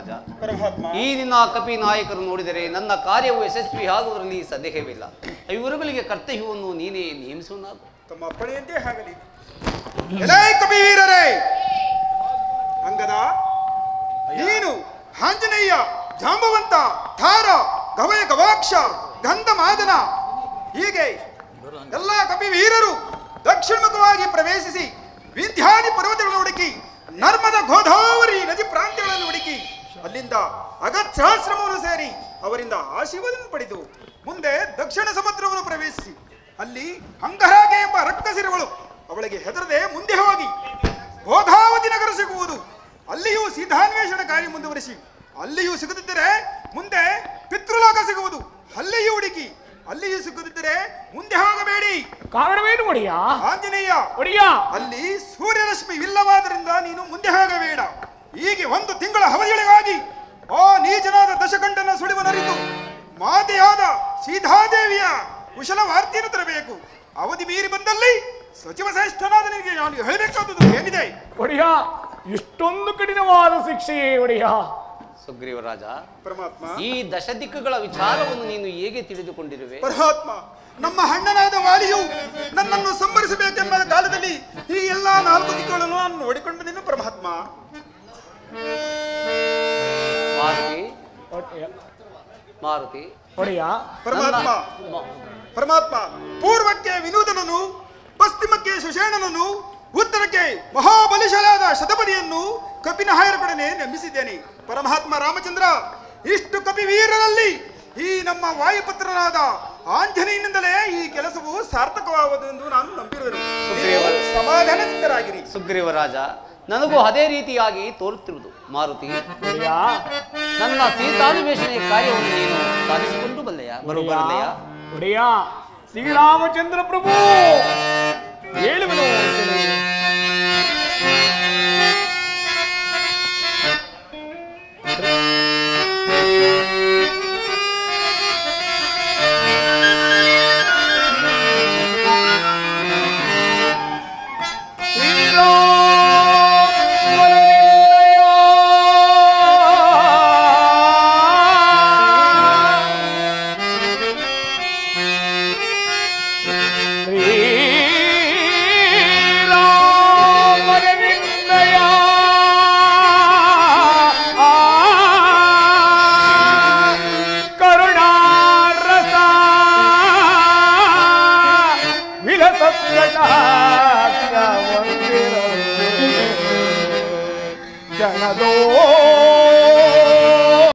ಸುಗ್ರೀವ ರಾಜ ಪರಮಾತ್ಮ. ಈ ನಿನ್ನ ಕಪಿ ನಾಯಕರು ನೋಡಿದರೆ ನನ್ನ ಕಾರ್ಯವು ಯಶಸ್ವಿ ಆಗುವುದರಲ್ಲಿ ಸಂದೇಹವಿಲ್ಲ. ಇವರುಗಳಿಗೆ ಕರ್ತವ್ಯವನ್ನು ನೀನೇ ನೇಮಿಸುವನಾಗು ತಮ್ಮ ಅಪ್ಪಣೆಯಂತೆ ಆಗಲಿ. ಕಪಿವೀರರೇ ಕಪಿ ವೀರರೇ! ಅಂಗದ ನೀನು ಆಂಜನೇಯ ಜಾಂಬವಂತ ಥಾರ ಗವಯ ಗವಾಕ್ಷ ಗಂಧ ಮಾದನ ಹೀಗೆ ಎಲ್ಲ ಕಪಿ ವೀರರು ದಕ್ಷಿಣಮುಖವಾಗಿ ಪ್ರವೇಶಿಸಿ ವಿಂಧ್ಯಾದಿ ಪರ್ವತಗಳನ್ನು ಹುಡುಕಿ ನರ್ಮದ ಗೋದಾವರಿ ನದಿ ಪ್ರಾಂತ್ಯಗಳನ್ನು ಹುಡುಕಿ ಅಲ್ಲಿಂದ ಅಗತ್ಯಾಶ್ರಮವನ್ನು ಸೇರಿ ಅವರಿಂದ ಆಶೀರ್ವಾದವನ್ನು ಪಡೆದು ಮುಂದೆ ದಕ್ಷಿಣ ಸಮುದ್ರವನ್ನು ಪ್ರವೇಶಿಸಿ. ಅಲ್ಲಿ ಅಂಗರಾಗೆ ಎಂಬ ರಕ್ತಸಿರುವಳು ಅವಳಿಗೆ ಹೆದರದೆ ಮುಂದೆ ಹೋಗಿ ಬೋಧಾವತಿ ನಗರ ಸಿಗುವುದು. ಅಲ್ಲಿಯೂ ಸಿದ್ಧಾನ್ವೇಷಣ ಕಾರ್ಯ ಮುಂದುವರಿಸಿ. ಅಲ್ಲಿಯೂ ಸಿಗದಿದ್ದರೆ ಮುಂದೆ ಪಿತೃಲೋಕ ಸಿಗುವುದು. ಅಲ್ಲಿಯೂ ಹುಡುಕಿ ಅಲ್ಲಿಯೂ ಸಿಗದಿದ್ದರೆ ಮುಂದೆ ಹೋಗಬೇಡಿ. ಕಾರಣವೇನು ಒಡೆಯ? ಆಂಜನೇಯ ಒಡೆಯ? ಅಲ್ಲಿ ಸೂರ್ಯರಶ್ಮಿ ಇಲ್ಲವಾದ್ದರಿಂದ ನೀನು ಮುಂದೆ ಹೋಗಬೇಡ. ಹೀಗೆ ಒಂದು ತಿಂಗಳ ಅವಧಿಯೊಳಗಾಗಿ ಆ ನೀಚನಾದ ದಶಕಂಠನ ಸುಳಿವನರಿತು ಮಾತೆಯಾದ ಸೀತಾದೇವಿಯ ಕುಶಲ ವಾರ್ತೆಯನ್ನು ತರಬೇಕು. ಅವಧಿ ಮೀರಿ ಬಂದಲ್ಲಿ ಸಚಿವ ಶ್ರೇಷ್ಠನಾದ ನಿನಗೆ ನಾನು ಹೇಳಬೇಕಾದದ್ದು ಏನಿದೆ? ಒಡೆಯ ಇಷ್ಟೊಂದು ಕಠಿಣವಾದ ಶಿಕ್ಷೆಯೇ ಒಡೆಯ? ಸುಗ್ರೀವರಾಜ ಪರಮಾತ್ಮ. ಈ ದಶದಿಕ್ಕುಗಳ ವಿಚಾರವನ್ನು ನೀನು ಹೇಗೆ ತಿಳಿದುಕೊಂಡಿರುವೆ? ಪರಮಾತ್ಮ ನಮ್ಮ ಅಣ್ಣನಾದ ವಾಲಿಯು ನನ್ನನ್ನು ಸಂಭರಿಸಬೇಕೆಂಬ ಕಾಲದಲ್ಲಿ ಈ ಎಲ್ಲಾ ನಾಲ್ಕು ದಿಕ್ಕುಗಳನ್ನು ನಾನು ನೋಡಿಕೊಂಡಿದ್ದೇನೆ ಪರಮಾತ್ಮ. ಮಾರುತಿ. ಒಡೆಯ- ಮಾರುತಿ. ಒಡೆಯ ಪರಮಾತ್ಮ. ಪರಮಾತ್ಮ ಪೂರ್ವಕ್ಕೆ ವಿನೂತನನು ಪಶ್ಚಿಮಕ್ಕೆ ಸುಷೇಣನನು ಉತ್ತರಕ್ಕೆ ಮಹಾಬಲಿಶಾಲಾದ ಶತಪದಿಯನ್ನು ಕಪಿನ ಹಾಯರಪಡನೆ ನಂಬಿಸಿದ್ದೇನೆ. ಪರಮಾತ್ಮ ರಾಮಚಂದ್ರ ಇಷ್ಟು ಕಪಿ ವೀರರಲ್ಲಿ ಈ ನಮ್ಮ ವಾಯುಪುತ್ರನಾದ ಆಂಜನೇಯನಿಂದಲೇ ಈ ಕೆಲಸವು ಸಾರ್ಥಕವಾಗುವುದು ಎಂದು ನಾನು ನಂಬಿರುವೆನು. ಸಮಾಧಾನ ಸಿದ್ಧರಾಗಿರಿ ಸುಗ್ರೀವ ರಾಜ ನನಗೂ ಅದೇ ರೀತಿಯಾಗಿ ತೋರುತ್ತಿರುವುದು. ಮಾರುತಿ ನನ್ನ ಸೀತಾನ್ವೇಷಣೆ ಕಾರ್ಯವನ್ನು ನೀನು ಸಾಧಿಸಿಕೊಂಡು ಬಲ್ಲೆಯ? ಬರಬರಲೆಯ ಒಡೆಯ ಶ್ರೀರಾಮಚಂದ್ರ ಪ್ರಭು! ಅಂತೇಳಿ